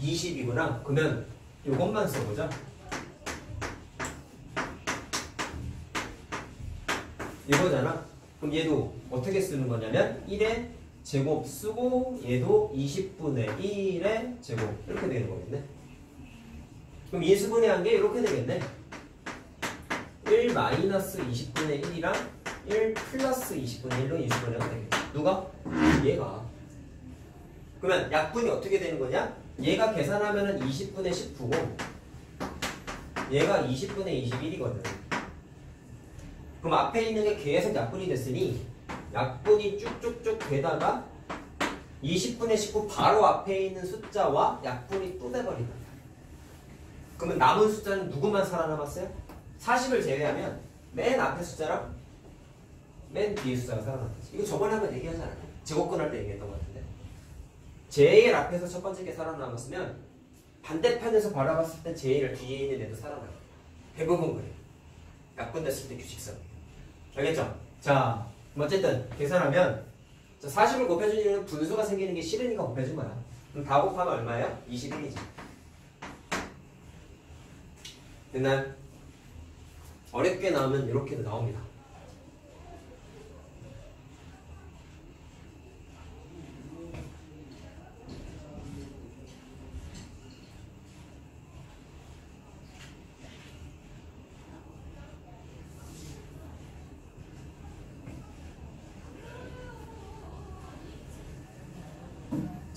20이구나. 그러면 이것만 써보자. 이거잖아. 그럼 얘도 어떻게 쓰는 거냐면 1의 제곱 쓰고 얘도 20분의 1의 제곱 이렇게 되는 거겠네. 그럼 인수분해한 게 이렇게 되겠네. 1 마이너스 20분의 1이랑 1 플러스 20분의 1로 인수분해가 되겠네. 누가? 얘가. 그러면 약분이 어떻게 되는 거냐? 얘가 계산하면은 20분의 19고 얘가 20분의 21이거든. 그럼 앞에 있는 게 계속 약분이 됐으니 약분이 쭉쭉쭉 되다가 20분의 19 바로 앞에 있는 숫자와 약분이 또 돼버린다. 그러면 남은 숫자는 누구만 살아남았어요? 40을 제외하면 맨 앞에 숫자랑 맨 뒤에 숫자가 살아남았지. 이거 저번에 한번 얘기하잖아요. 제곱근 할 때 얘기했던 것 같은데. 제일 앞에서 첫 번째 게 살아남았으면 반대편에서 바라봤을 때 제일 뒤에 있는 애도 살아나요. 대부분 그래. 약분됐을 때 규칙성. 알겠죠? 자, 어쨌든 계산하면 자, 40을 곱해준 이유는 분수가 생기는 게 싫으니까 곱해준 거야. 그럼 다 곱하면 얼마예요? 21이지. 됐나요? 어렵게 나오면 이렇게도 나옵니다.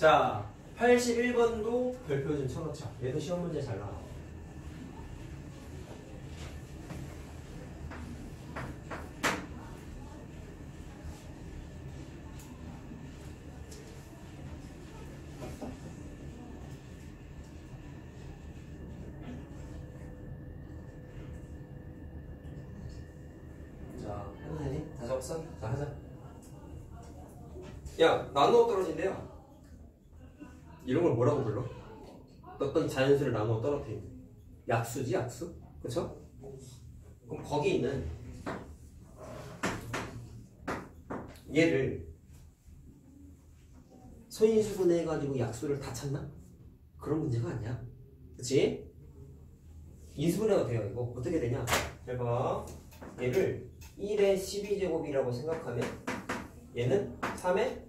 자, 81번도 별표 좀 쳐놓자. 얘도 시험 문제 잘 나와. 자, 해도 되니? 다 적었어? 자, 하자. 야, 나누어 떨어진대요. 이런 걸 뭐라고 불러? 어떤 자연수를 나누어 떨어뜨리는 약수지 약수? 그쵸? 그럼 거기 있는 얘를 소인수분해 해가지고 약수를 다 찾나? 그런 문제가 아니야 그치? 인수분해가 돼요 이거 어떻게 되냐 잘 봐. 얘를 1의 12제곱이라고 생각하면 얘는 3의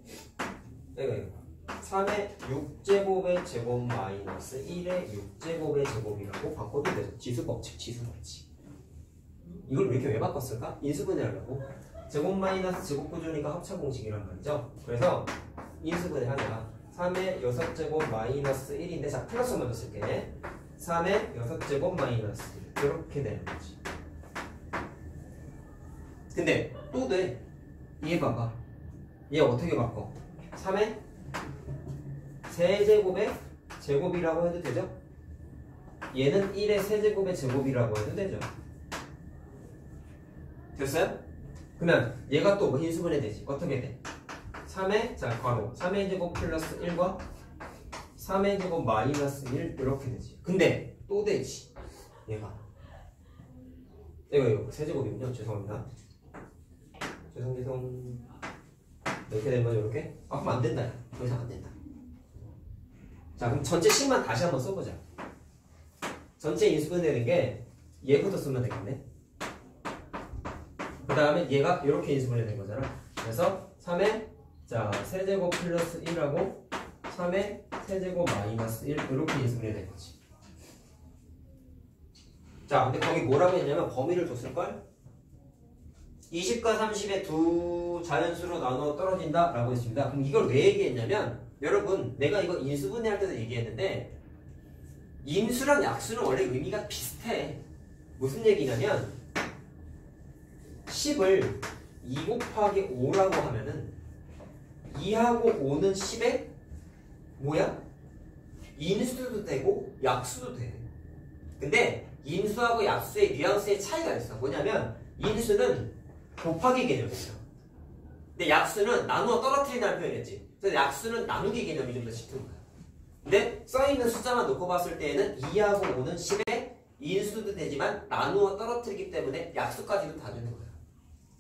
이거 이거 3의 6제곱의 제곱 마이너스 1의 6제곱의 제곱이라고 바꿔도 되죠. 지수법칙, 지수법칙. 이걸 왜 이렇게 왜 바꿨을까? 인수분해 하려고. 제곱 마이너스 제곱 구조니까 합차 공식이란 말이죠. 그래서 인수분해 하냐. 3의 6제곱 마이너스 1인데 자 플러스 먼저 쓸게. 3의 6제곱 마이너스 1 이렇게 되는 거지. 근데 또 돼. 얘 봐봐. 얘 어떻게 바꿔? 3의 세제곱의 제곱이라고 해도 되죠? 얘는 1의 세제곱의 제곱이라고 해도 되죠? 됐어요? 그러면 얘가 또 인수분해 되지. 어떻게 돼? 3의 자 괄호 3의 제곱 플러스 1과 3의 제곱 마이너스 1 이렇게 되지. 근데 또 되지. 얘가 이거 이거 세제곱이군요. 죄송합니다. 죄송 죄송 이렇게 거죠 이렇게? 아 그럼 안 된다. 더 이상 안 된다. 자 그럼 전체 식만 다시 한번 써보자. 전체 인수분해되는 게 얘부터 쓰면 되겠네. 그 다음에 얘가 이렇게 인수분해 된 거잖아. 그래서 3의 자 세제곱 플러스 1하고 3의 세제곱 마이너스 1 이렇게 인수분해 된 거지. 자 근데 거기 뭐라고 했냐면 범위를 줬을걸? 20과 30의 두 자연수로 나누어 떨어진다 라고 했습니다. 그럼 이걸 왜 얘기했냐면 여러분 내가 이거 인수분해 할 때도 얘기했는데 인수랑 약수는 원래 의미가 비슷해. 무슨 얘기냐면 10을 2 곱하기 5라고 하면은 2하고 5는 10에 뭐야? 인수도 되고 약수도 돼. 근데 인수하고 약수의 뉘앙스의 차이가 있어. 뭐냐면 인수는 곱하기 개념이죠. 근데 약수는 나누어 떨어뜨린다는 표현이었지. 그래서 약수는 나누기 개념이 좀 더 짙은 거야. 근데 써있는 숫자만 놓고 봤을 때에는 2하고 5는 10에 인수도 되지만 나누어 떨어뜨리기 때문에 약수까지도 다 되는 거야.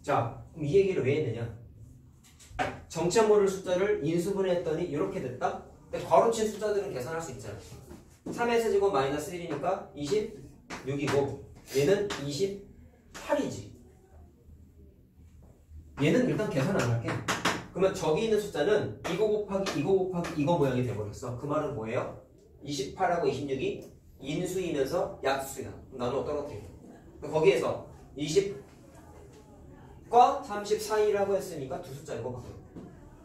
자, 그럼 이 얘기를 왜 했느냐? 정체 모를 숫자를 인수분해했더니 이렇게 됐다? 근데 괄호친 숫자들은 계산할 수 있잖아. 3의 세제곱 마이너스 1이니까 26이고 얘는 28이지. 얘는 일단 계산 안 할게. 그러면 저기 있는 숫자는 이거 곱하기 이거 곱하기 이거 모양이 돼버렸어. 그 말은 뭐예요? 28하고 26이 인수이면서 약수야. 나눠 떨어뜨려. 거기에서 20과 30 사이라고 했으니까 두 숫자 이거 바꿔.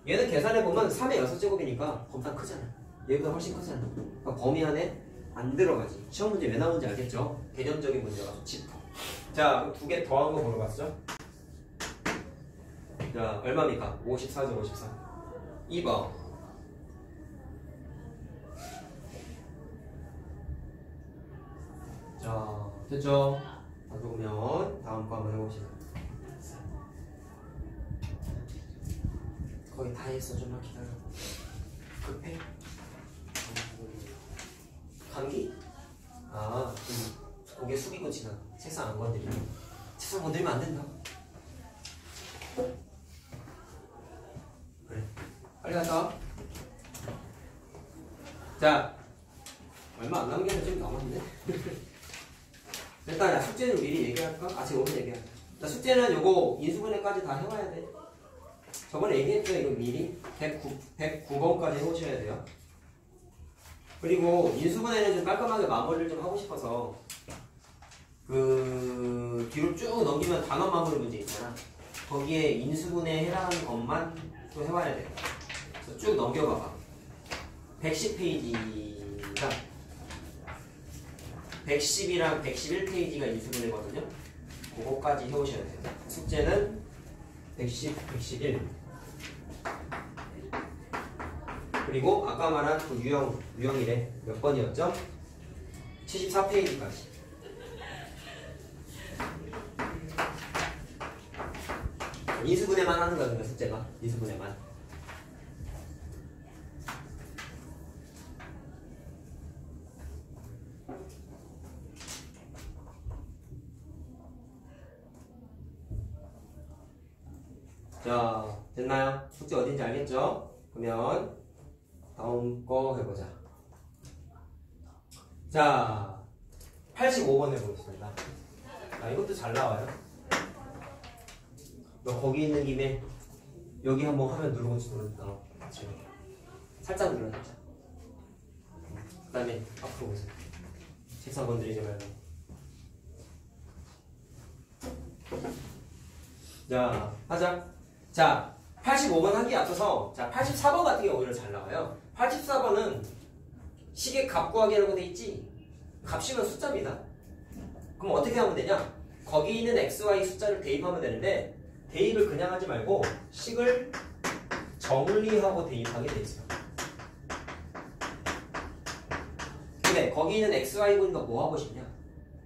얘는 계산해보면 3의 6제곱이니까 범상 크잖아. 얘보다 훨씬 크잖아. 그러니까 범위 안에 안 들어가지. 시험 문제 왜 나오는지 알겠죠? 개념적인 문제가 좀 짚어. 자, 두 개 더 한 거 물어봤죠? 자, 얼마입니까? 54죠, 54. 2번. 자, 됐죠? 다 좋으면 다음 거 한번 해봅시다. 거의 다 했어, 좀만 기다려. 급해? 감기? 아, 그 고개 숙이고 지나. 책상 안 건드리고. 책상 건드리면 안 된다. 그래. 갔다. 자, 얼마 안게좀 남았네. 일단 야, 숙제는 미리 얘기할까? 아, 지금 오늘 얘기할까? 자, 숙제는 요거 인수분해까지 다 해와야 돼. 저번에 얘기했죠, 이거 미리. 109, 109번까지 해오셔야 돼요. 그리고 인수분해는 좀 깔끔하게 마무리를 좀 하고 싶어서 그 뒤로 쭉 넘기면 단원 마무리 문제 있잖아. 거기에 인수분해에 해당하는 것만 또 해와야 돼. 쭉 넘겨봐봐. 110페이지가 110이랑 111페이지가 인수분해거든요. 그거까지 해오셔야 돼요. 숙제는 110, 111. 그리고 아까 말한 그 유형, 유형이래. 몇 번이었죠? 74페이지까지. 인수분해만 하는 그러면 숙제가. 인수분해만. 자, 됐나요? 숙제 어딘지 알겠죠? 그러면 다음 거 해보자. 자, 85번 해보겠습니다. 아, 이것도 잘 나와요. 너 거기 있는 김에 여기 한번 화면 누르고 누른다. 그렇지. 살짝 눌러, 살짝. 그 다음에 앞으로 보세요. 책상 건드리지 말고. 자, 하자. 자, 85번 하기에 앞서서 자, 84번 같은 게 오히려 잘 나와요. 84번은 식의 값 구하기라고 돼 있지? 값이면 숫자입니다. 그럼 어떻게 하면 되냐? 거기 있는 x, y 숫자를 대입하면 되는데 대입을 그냥 하지 말고 식을 정리하고 대입하게 돼 있어요. 근데 거기 있는 x, y 분과 뭐 하고 싶냐?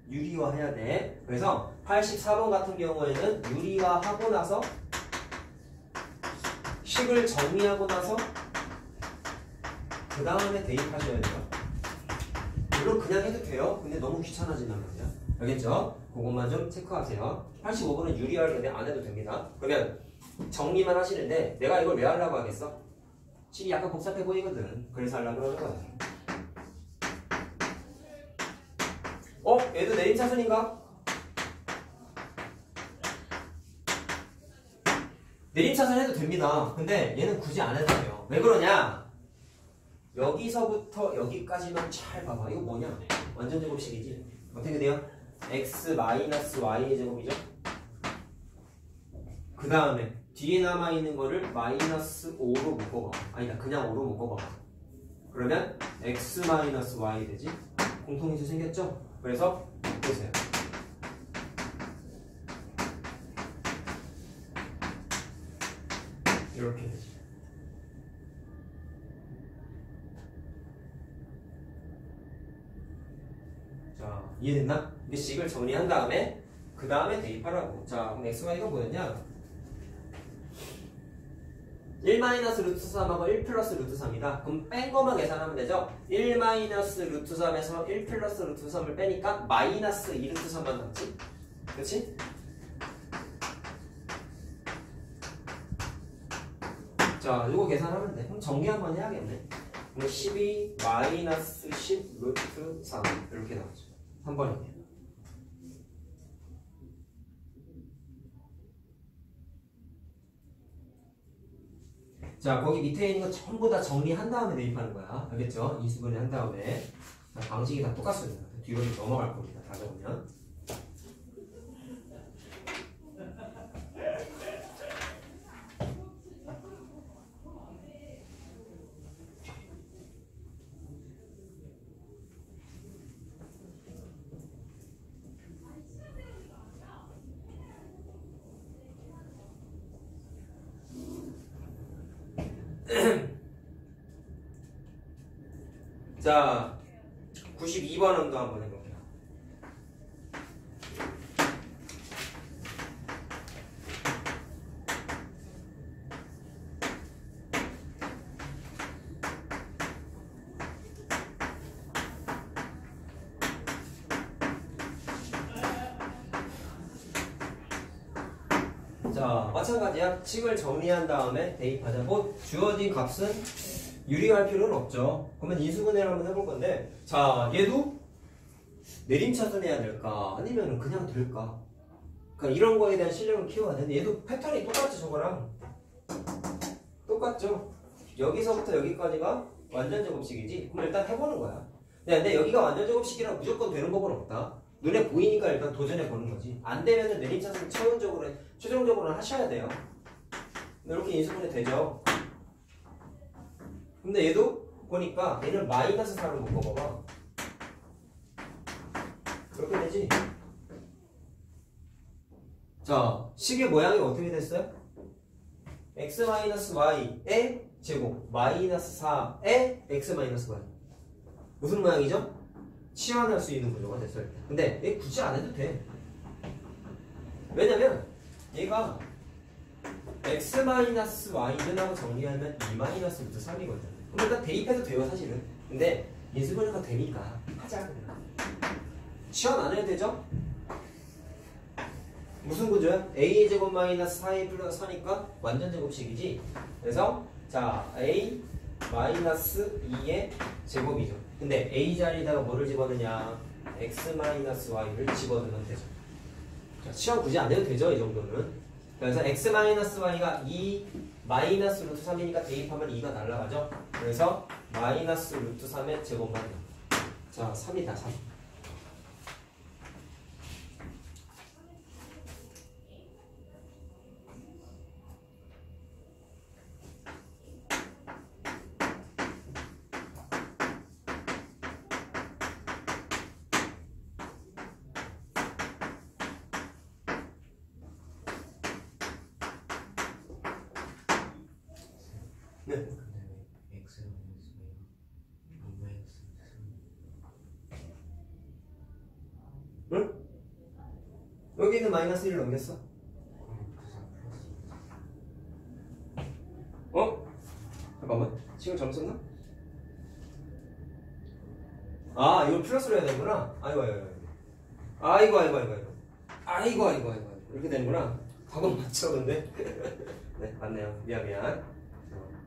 유리화 해야 돼. 그래서 84번 같은 경우에는 유리화 하고 나서 식을 정리하고 나서 그 다음에 대입하셔야 돼요. 물론 그냥 해도 돼요. 근데 너무 귀찮아진단 말이야. 알겠죠? 그것만 좀 체크하세요. 85번은 유리화를 근데 안 해도 됩니다. 그러면 정리만 하시는데 내가 이걸 왜 하려고 하겠어? 식이 약간 복잡해 보이거든. 그래서 하려고 그러는 거야. 어? 얘도 내림차순인가? 내림차순 해도 됩니다. 근데 얘는 굳이 안 해도 돼요. 왜 그러냐? 여기서부터 여기까지만 잘 봐봐. 이거 뭐냐? 완전 제곱식이지. 어떻게 돼요? x 마이너스 y의 제곱이죠? 그 다음에 뒤에 남아있는 거를 마이너스 5로 묶어봐. 아니다. 그냥 5로 묶어봐. 그러면 x 마이너스 y 되지? 공통인수 생겼죠? 그래서 보세요. 이렇게 되지. 자, 이해됐나? 이 식을 정리한 다음에 그 다음에 대입하라고. 자, 그럼 xy가 뭐였냐? 1 마이너스 루트 3하고 1 플러스 루트 3이다. 그럼 뺀 거만 계산하면 되죠? 1 마이너스 루트 3에서 1 플러스 루트 3을 빼니까 마이너스 2 루트 3만 남지? 그렇지? 자, 이거 계산하면 돼. 그럼 정리 한번 해야겠네. 그럼 12 마이너스 10 루트 3 이렇게 나오죠. 3번이네요. 자 거기 밑에 있는 거 전부 다 정리한 다음에 대입하는 거야 알겠죠? 인수분해 한 다음에 자, 방식이 다 똑같습니다 뒤로 좀 넘어갈 겁니다 다 적으면 자 92번 원도 한번 해볼게요 자 마찬가지야. 칙을 정리한 다음에 대입하자. 뭐 주어진 값은 유리할 필요는 없죠 그러면 인수분해를 한번 해볼 건데 자 얘도 내림차순 해야 될까? 아니면 그냥 될까? 그러니까 이런 거에 대한 실력을 키워야 되는데 얘도 패턴이 똑같죠 저거랑? 똑같죠? 여기서부터 여기까지가 완전 제곱식이지? 그럼 일단 해보는 거야. 야, 근데 여기가 완전 제곱식이라 무조건 되는 법은 없다. 눈에 보이니까 일단 도전해 보는 거지. 안 되면은 내림차순 최종적으로 최종적으로는 하셔야 돼요. 이렇게 인수분해 되죠? 근데 얘도 보니까 얘는 마이너스 4로 묶어봐봐. 그렇게 되지? 자 식의 모양이 어떻게 됐어요? x 마이너스 y의 제곱 마이너스 4의 x 마이너스 y. 무슨 모양이죠? 치환할 수 있는 구조가 때 근데 얘 굳이 안 해도 돼. 왜냐면 얘가 x 마이너스 y는 하고 정리하면 2 마이너스 루트 3이거든 일단 대입해도 돼요 사실은. 근데 인수분해가 되니까 하자 치환 안 해도 되죠? 무슨 구조야? a 제곱 마이너스 4a 플러스 4니까 완전 제곱식이지? 그래서 자 a 마이너스 2의 제곱이죠. 근데 a 자리에다가 뭐를 집어넣냐? X 마이너스 y를 집어넣으면 되죠. 자, 치환 굳이 안 해도 되죠 이 정도는. 그래서 x 마이너스 y가 2 마이너스 루트 3이니까 대입하면 2가 날라가죠 그래서 마이너스 루트 3의 제곱만. 자 3이다 3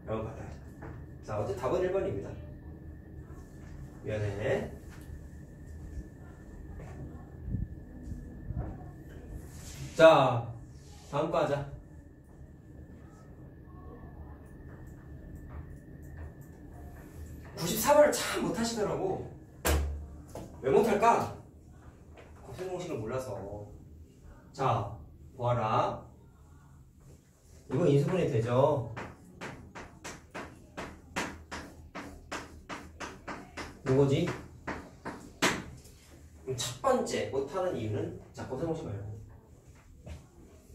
여러분 받아요 자 어째 답은 1번입니다. 미안해. 자 다음 거 하자. (94번을) 참 못하시더라고. 왜 못할까? 곱셈 공식을 몰라서. 자 보아라. 이거 인수분해 되죠 이거지? 첫 번째 못하는 이유는 자 공식 말고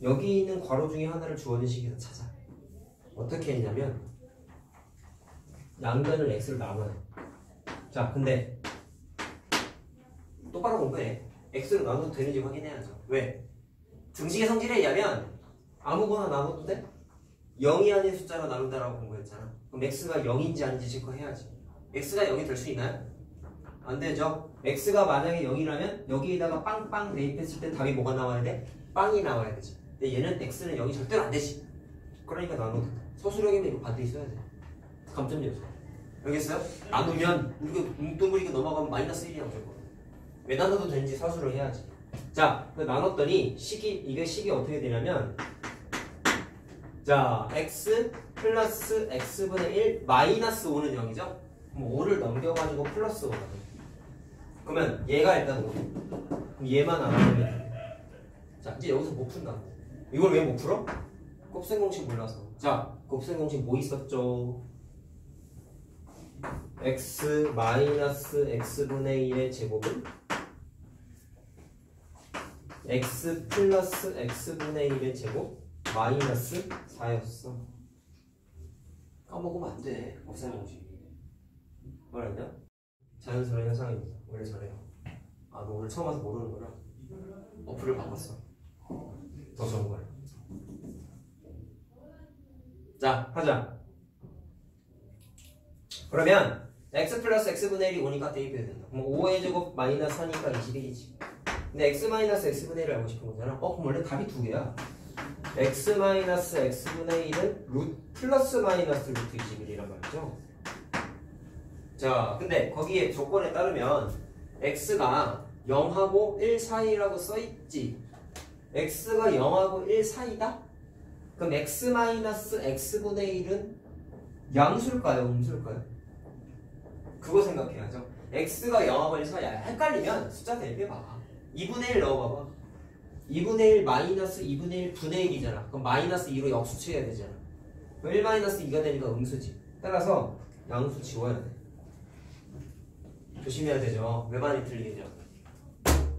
여기 있는 괄호 중에 하나를 주어진 식에서 찾아. 어떻게 했냐면 양변을 x로 나눠요. 자 근데 똑바로 공부해. x로 나눠도 되는지 확인해야죠. 왜? 등식의 성질에 의하면 아무거나 나눠도 돼? 0이 아닌 숫자로 나눈다라고 공부했잖아. 그럼 x가 0인지 아닌지 체크해야지 x가 0이 될 수 있나요? 안 되죠 x가 만약에 0이라면 여기에다가 빵빵 대입했을 때 답이 뭐가 나와야 돼? 빵이 나와야 되지 근데 얘는 x는 0이 절대로 안 되지 그러니까 나눠도 돼 서술형이면 이거 반대 있어야 돼 감점이었어 알겠어요? 나누면 우리가 뭉뚱그리게 넘어가면 마이너스 1이야 무조건 왜 나눠도 되는지 사수를 해야지 자그 나눴더니 식이 이게 식이 어떻게 되냐면 자 x 플러스 x분의 1 마이너스 5는 0이죠? 그럼 5를 넘겨가지고 플러스 5가 돼. 그러면 얘가 일단 5. 그럼 얘만 알아보면 돼. 자, 이제 여기서 못 푼다고. 이걸 왜 못 풀어? 곱셈 공식 몰라서. 자, 곱셈 공식 뭐 있었죠? x 마이너스 x분의 1의 제곱은 x 플러스 x분의 1의 제곱 마이너스 4였어. 까먹으면 안 돼. 곱셈 공식. 뭐랬냐? 자연스러운 현상입니다. 원래 잘해요. 아, 너 오늘 처음 와서 모르는구나. 어플을 바꿨어. 더 좋은 거야. 자, 하자. 그러면 x 플러스 x분의 1이 5니까 대입해야 된다. 그럼 5의 제곱 마이너스 4니까 21이지. 근데 x 마이너스 x분의 1을 알고 싶은 거잖아. 어, 그럼 원래 답이 두 개야. x 마이너스 x분의 1은 루트 플러스 마이너스 루트 21이란 말이죠. 자, 근데 거기에 조건에 따르면 x가 0하고 1 사이라고 써있지. x가 0하고 1 사이다? 그럼 x 마이너스 x분의 1은 양수일까요? 음수일까요? 그거 생각해야죠. x가 0하고 1 사이야. 헷갈리면 숫자 대입해봐. 2분의 1 넣어봐봐. 2분의 1 마이너스 2분의 1 분의 1이잖아. 그럼 마이너스 2로 역수 치해야 되잖아. 그럼 1 마이너스 2가 되니까 음수지. 따라서 양수 지워야 돼. 조심해야 되죠. 왜 많이 틀리겠냐.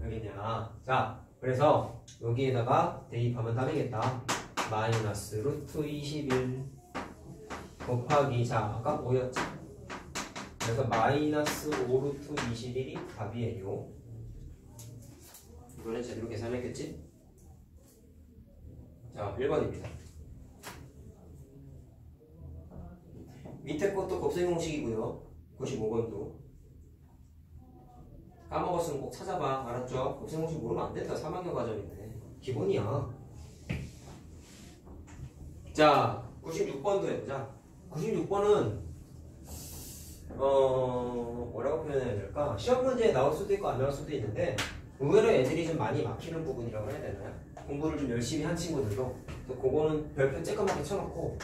여기냐. 자, 그래서 여기에다가 대입하면 답이겠다. 마이너스 루트 21 곱하기 자 아까 5였지. 그래서 마이너스 5 루트 21이 답이에요. 이번엔 제대로 계산했겠지? 자, 1번입니다. 밑에 것도 곱셈 공식이고요. 95번도. 까먹었으면 꼭 찾아봐. 알았죠? 공식 모르면 안 된다. 3학년 과정인데. 기본이야. 자, 96번도 해보자. 96번은 어 뭐라고 표현해야 될까? 시험 문제에 나올 수도 있고 안 나올 수도 있는데 의외로 애들이 좀 많이 막히는 부분이라고 해야 되나요? 공부를 좀 열심히 한 친구들도 그거는 별표 쬐끄맣게 쳐놓고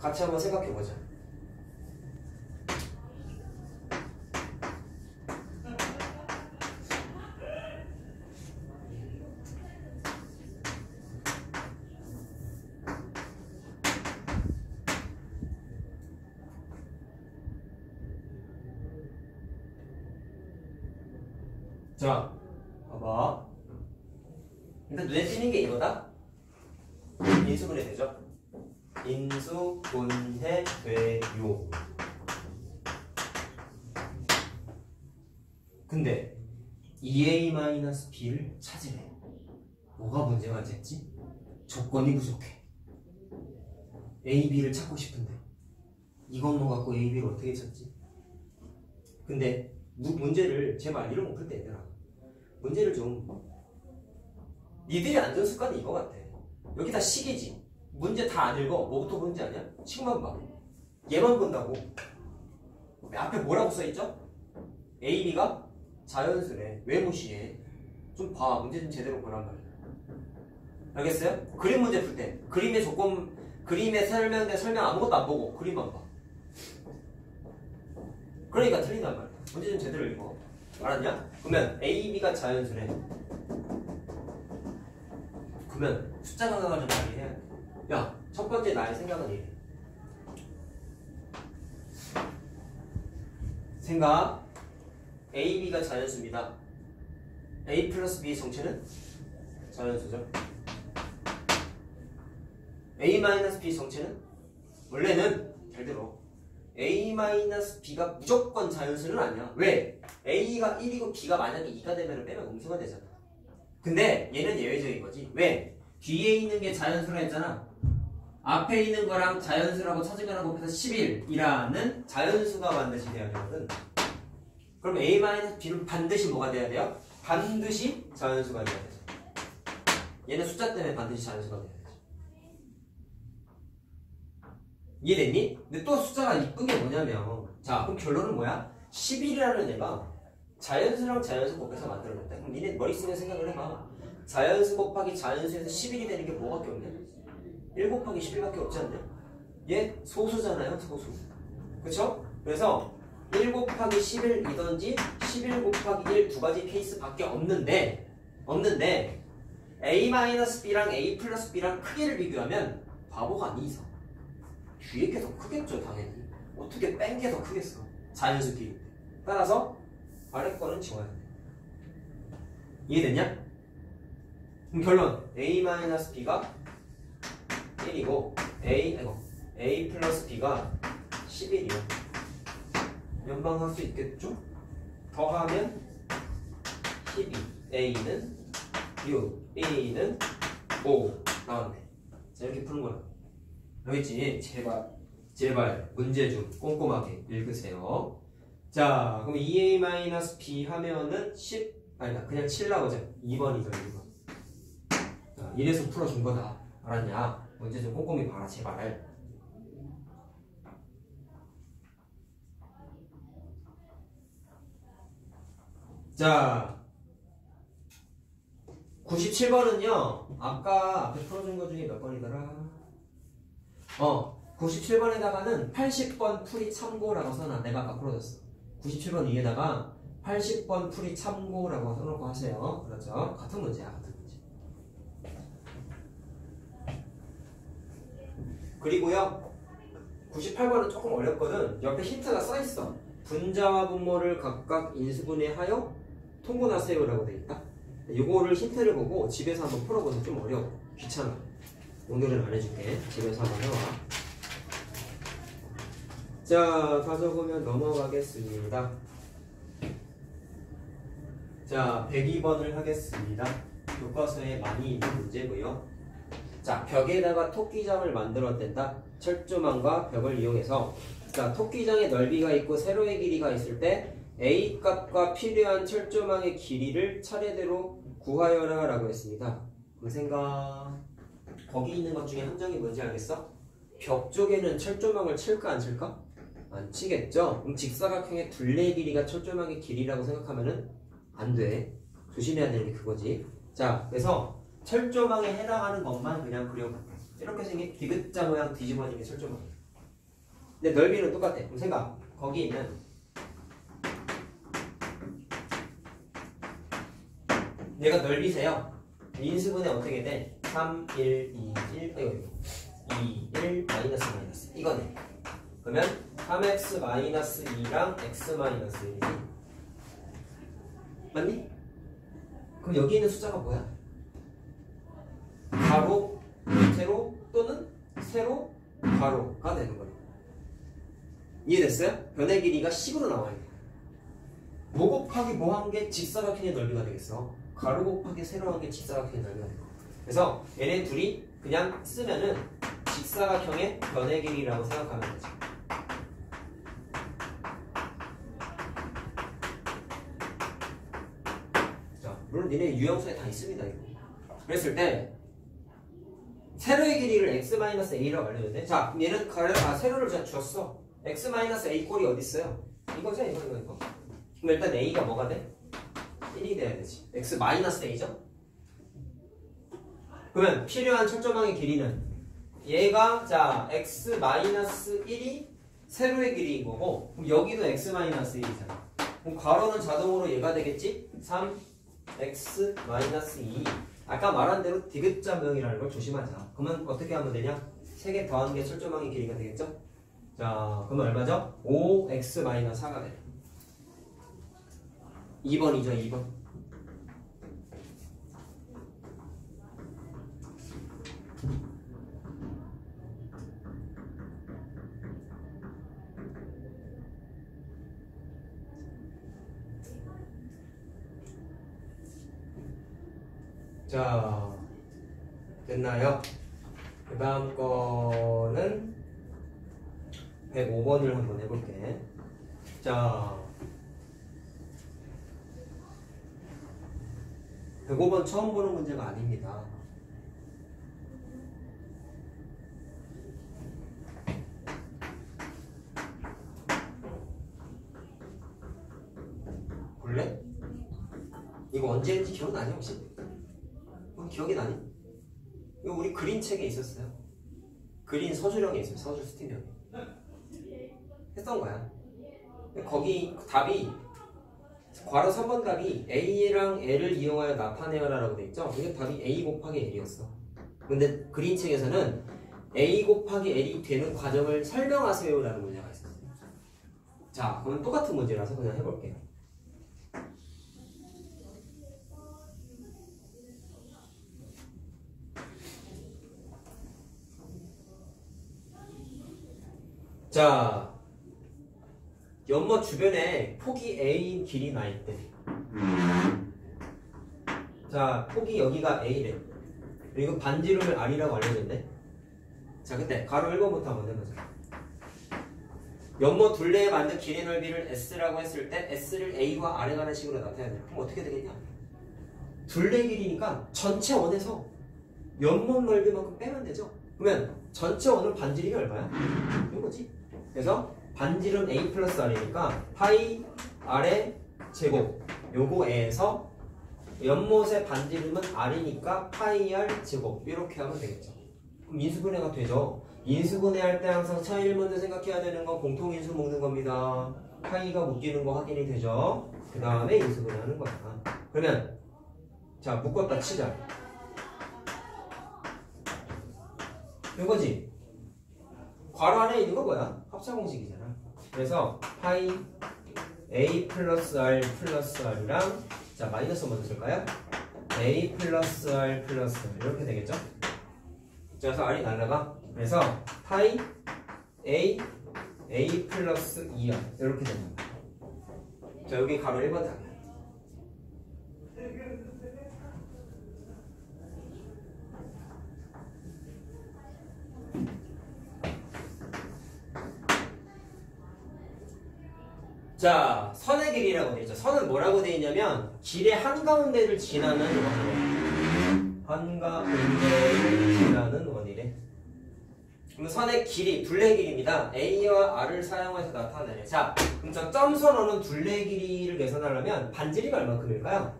같이 한번 생각해보자. 자, 봐봐. 일단 눈에 띄는 게 이거다. 인수분해 되죠? 인수분해 돼요. 근데 2a-b를 찾으래. 뭐가 문제가 됐지? 조건이 부족해. a, b를 찾고 싶은데 이것만 갖고 a, b를 어떻게 찾지? 근데 무- 문제를 제발 이런 거 풀 때 얘들아 문제를 좀 니들이 안 좋은 습관이 이거 같아 여기 다 식이지 문제 다 안 읽어 뭐부터 보는지 아냐? 식만 봐 얘만 본다고 앞에 뭐라고 써있죠? A, B가 왜 무시해? 좀 봐 문제 좀 제대로 보란 말이야 알겠어요? 그림 문제 풀 때 그림의 조건 그림에 설명된 설명 아무것도 안 보고 그림만 봐 그러니까 틀린단 말이야 문제 좀 제대로 읽어 알았냐? 그러면 A, B가 자연수래 그러면 숫자 강화가 좀 많이 해야 돼. 야, 첫 번째 나의 생각은 이래. 생각. A, B가 자연수입니다. A 플러스 B의 정체는 자연수죠. A 마이너스 B 정체는 원래는 잘 들어. A 마이너스 B가 무조건 자연수는 아니야. 왜? A가 1이고 B가 만약에 2가 되면 빼면 음수가 되잖아. 근데 얘는 예외적인 거지. 왜? 뒤에 있는 게 자연수라 했잖아. 앞에 있는 거랑 자연수라고 찾으면 곱해서 11이라는 자연수가 반드시 돼야 되거든. 그럼 A-B는 반드시 뭐가 돼야 돼요? 반드시 자연수가 돼야 되죠. 얘는 숫자 때문에 반드시 자연수가 돼야 되죠. 이해됐니? 근데 또 숫자가 이쁜 게 뭐냐면 자 그럼 결론은 뭐야? 11이라는 애가 자연수랑 자연수 곱해서 만들어냈다. 그럼 니네 머릿속에 생각을 해봐. 자연수 곱하기 자연수에서 11이 되는 게 뭐밖에 없냐? 1 곱하기 11밖에 없지 않냐? 얘 소수잖아요, 소수. 그쵸? 그래서 1 곱하기 11이던지 11 곱하기 1 두 가지 케이스밖에 없는데 없는데 a-b랑 a 플러스 b랑 크기를 비교하면 바보가 아니죠. 뒤에 게 더 크겠죠, 당연히. 어떻게 뺀 게 더 크겠어? 자연수끼리. 따라서 아래 거는 지워야 돼. 이해됐냐? 그럼 결론 a-b가 1이고 a 아이고, a 플러스 b가 11이요. 연방할 수 있겠죠? 더하면 12 a는 6 b는 5 나왔네. 자 이렇게 푸는 거야. 알겠지? 제발 제발 문제 좀 꼼꼼하게 읽으세요. 자 그럼 2a-b 하면은 10 아니다 그냥 7 나오죠. 2번이죠 2번. 자 이래서 풀어준 거다. 알았냐? 문제 좀 꼼꼼히 봐라 제발. 자 97번은요 아까 앞에 풀어준 거 중에 몇 번이더라 어 97번에다가는 80번 풀이 참고라고 써놔. 내가 아까 풀어줬어. 97번 위에다가 80번 풀이 참고라고 써놓고 하세요. 그렇죠? 같은 문제야 같은 문제. 그리고요 98번은 조금 어렵거든. 옆에 힌트가 써있어. 분자와 분모를 각각 인수분해하여 통분하세요라고 돼 있다. 이거를 힌트를 보고 집에서 한번 풀어보세요. 좀 어려워. 귀찮아. 오늘은 안 해줄게. 집에서 한번 해와. 자, 가져보면 넘어가겠습니다. 자, 102번을 하겠습니다. 교과서에 많이 있는 문제고요. 자, 벽에다가 토끼장을 만들었댄다. 철조망과 벽을 이용해서 자, 토끼장의 넓이가 있고 세로의 길이가 있을 때 A 값과 필요한 철조망의 길이를 차례대로 구하여라 라고 했습니다. 그 생각 거기 있는 것 중에 함정이 뭔지 알겠어? 벽 쪽에는 철조망을 칠까 안 칠까? 안 치겠죠? 그럼 직사각형의 둘레 길이가 철조망의 길이라고 생각하면은 안 돼. 조심해야 되는 게 그거지. 자, 그래서 철조망에 해당하는 것만 그냥 그려볼게. 이렇게 생긴 디귿자 모양 뒤집어진 게 철조망. 근데 넓이는 똑같아. 그럼 생각. 거기 있는 얘가 넓이세요. 인수분해 어떻게 돼? 3, 1, 2, 1, 이거 이거 2, 1, 마이너스 마이너스 이거네. 그러면 3x 마이너스 2랑 x 마이너스 1이지. 맞니? 그럼 여기 있는 숫자가 뭐야? 가로, 세로 또는 세로, 가로가 되는 거예요. 이해됐어요? 변의 길이가 10으로 나와요. 뭐 곱하기 뭐 한 게 직사각형의 넓이가 되겠어. 가로 곱하기 세로 한 게 직사각형의 넓이가 되고. 그래서 얘네 둘이 그냥 쓰면은 직사각형의 변의 길이라고 생각하면 되죠. 자, 물론 니네 유형서에 다 있습니다. 이거. 그랬을 때 세로의 길이를 x-a라고 알려줬는데 자, 얘는 가로, 아, 세로를 제가 줬어. x-a 꼴이 어디 있어요? 이거죠, 이거, 이거, 이거. 그럼 일단 a가 뭐가 돼? 1이 돼야 되지. x-a죠? 그러면 필요한 철조망의 길이는 얘가 자 x-1이 세로의 길이인 거고 그럼 여기도 x-1이잖아. 그럼 괄호는 자동으로 얘가 되겠지? 3x-2 아까 말한 대로 디귿자 모형이라는 걸 조심하자. 그러면 어떻게 하면 되냐? 3개 더한 게 철조망의 길이가 되겠죠? 자, 그러면 얼마죠? 5x-4가 돼. 2번이죠, 2번. 자, 됐나요? 그 다음 거는 105번을 한번 해볼게. 자, 105번 처음 보는 문제가 아닙니다. 볼래? 이거 언제 했는지 기억나냐 혹시? 어, 기억이 나니? 이거 우리 그림책에 있었어요. 그린 서술형이 있어요. 서술 스팀형이. 했던 거야. 거기 답이 괄호 3번 답이 A랑 L을 이용하여 나타내어라 라고 돼 있죠. 이게 답이 A 곱하기 L이었어. 근데 그린 책에서는 A 곱하기 L이 되는 과정을 설명하세요 라는 문제가 있었어요. 자, 그럼 똑같은 문제라서 그냥 해볼게요. 자, 연못 주변에 폭이 A인 길이 나 있대. 자, 폭이 여기가 A래. 그리고 반지름을 R이라고 알려줬네. 자, 근데 가로 1번부터 한번 해보자. 연못 둘레에 만든 길의 넓이를 S라고 했을 때 S를 A와 R에 가는 식으로 나타내야 돼. 그럼 어떻게 되겠냐? 둘레 길이니까 전체 원에서 연못 넓이만큼 빼면 되죠. 그러면 전체 원은 반지름이 얼마야? 이거지. 그래서 반지름 A 플러스 R이니까 파이 R의 제곱 요거에서 연못의 반지름은 R이니까 파이 R 제곱 이렇게 하면 되겠죠. 그럼 인수분해가 되죠. 인수분해 할 때 항상 차이를 먼저 생각해야 되는 건 공통인수 묶는 겁니다. 파이가 묶이는 거 확인이 되죠. 그 다음에 인수분해 하는 거야. 그러면 자 묶었다 치자. 이거지. 괄호 안에 있는 거 뭐야? 합차 공식이잖아. 그래서 파이 a 플러스 r 플러스 r이랑 자 마이너스 먼저 쓸까요? a 플러스 r 플러스 r 이렇게 되겠죠? 자, 그래서 r이 날라가 그래서 파이 a a 플러스 2r 이렇게 됩니다. 자 여기 가로 1번 답이야. 자, 선의 길이라고 되어 있죠. 선은 뭐라고 되어 있냐면 길의 한가운데를 지나는 원이래. 한가운데를 지나는 원이래. 그럼 선의 길이 둘레 길이입니다. A와 R을 사용해서 나타내요. 자, 그럼 저 점선어는 둘레 길이를 계산하려면 반지름이 얼마큼일까요?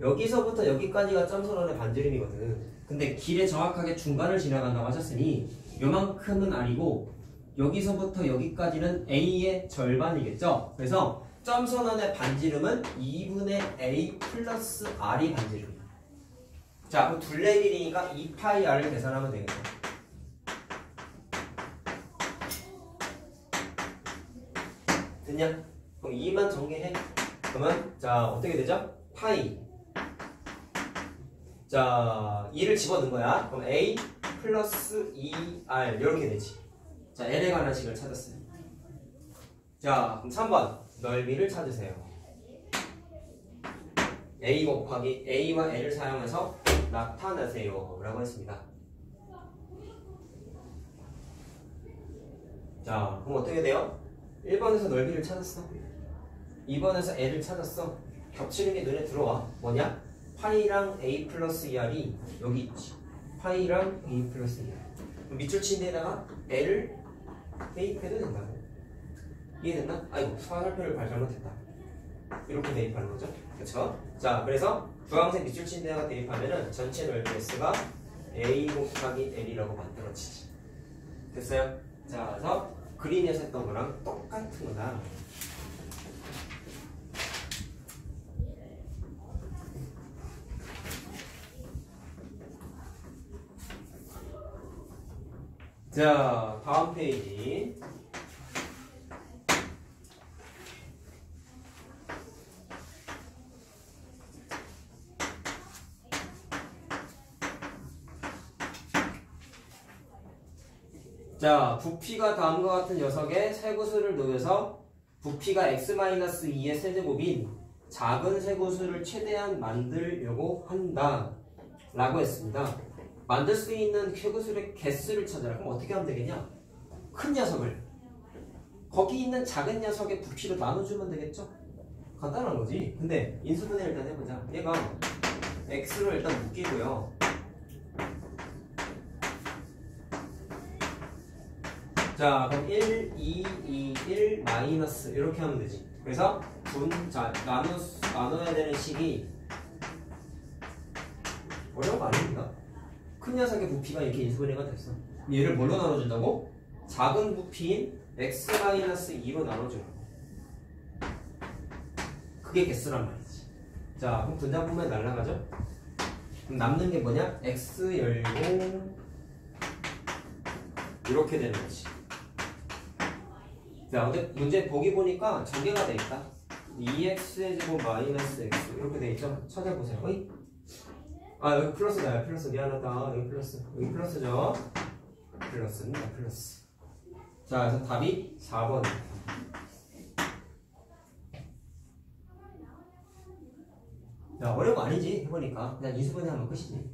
여기서부터 여기까지가 점선원의 반지름이거든. 근데 길에 정확하게 중간을 지나간다고 하셨으니 요만큼은 R이고 여기서부터 여기까지는 A의 절반이겠죠? 그래서 점선원의 반지름은 2분의 A 플러스 R이 반지름이야. 자, 그럼 둘레 길이니까 2파이 R을 계산하면 되겠죠? 됐냐? 그럼 2만 전개해. 그러면 자 어떻게 되죠? 파이 자 2를 집어넣은 거야. 그럼 A 플러스 2R 이렇게 되지. 자 L에 관한 식을 찾았어요. 자 그럼 3번 넓이를 찾으세요. A 곱하기 A와 L을 사용해서 나타내세요 라고 했습니다. 자 그럼 어떻게 돼요? 1번에서 넓이를 찾았어. 2번에서 L을 찾았어. 겹치는 게 눈에 들어와. 뭐냐? 파이랑 A 플러스 2R이 여기 있지. 파이랑 A 플러스 2R. 그럼 밑줄 친 데다가 L을 대입해도 된다고. 이해됐나? 아이고, 화살표를 발 잘못했다. 이렇게 대입하는 거죠. 그쵸? 자, 그래서 주황색 밑줄 친 데다가 대입하면은 전체 넓이 S가 A 곱하기 L이라고 만들어지지. 됐어요? 자, 그래서 그림에서 했던 거랑 똑같은 거다. 자, 다음 페이지. 자, 부피가 다음과 같은 녀석의 세구수를 놓여서 부피가 x-2의 세제곱인 작은 세구수를 최대한 만들려고 한다. 라고 했습니다. 만들 수 있는 세구수의 개수를 찾아라. 그럼 어떻게 하면 되겠냐? 큰 녀석을 거기 있는 작은 녀석의 부피로 나눠주면 되겠죠? 간단한 거지. 근데 인수분해 일단 해보자. 얘가 x로 일단 묶이고요. 자, 그럼 1, 2, 2, 1 마이너스 이렇게 하면 되지. 그래서 분, 자, 나누, 나눠야 되는 식이 어려운 거 아닙니다. 큰 녀석의 부피가 이렇게 인수분해가 됐어. 얘를 뭘로 나눠준다고? 작은 부피인 x-2로 나눠주는 거. 그게 개수란 말이지. 자, 그럼 분자분면 날라가죠? 그럼 남는 게 뭐냐? x 열고 이렇게 되는 거지. 자, 근데 문제 보기 보니까 전개가 돼 있다. 2x의 제곱 마이너스 x 이렇게 돼 있죠? 찾아보세요. 어이? 아 여기 플러스다. 플러스 미안하다. 여기 플러스. 여기 플러스죠? 플러스입니다. 플러스. 자, 그래서 답이 4번. 야, 어려운 거 아니지? 해보니까. 그냥 인수분해 하면 끝이지.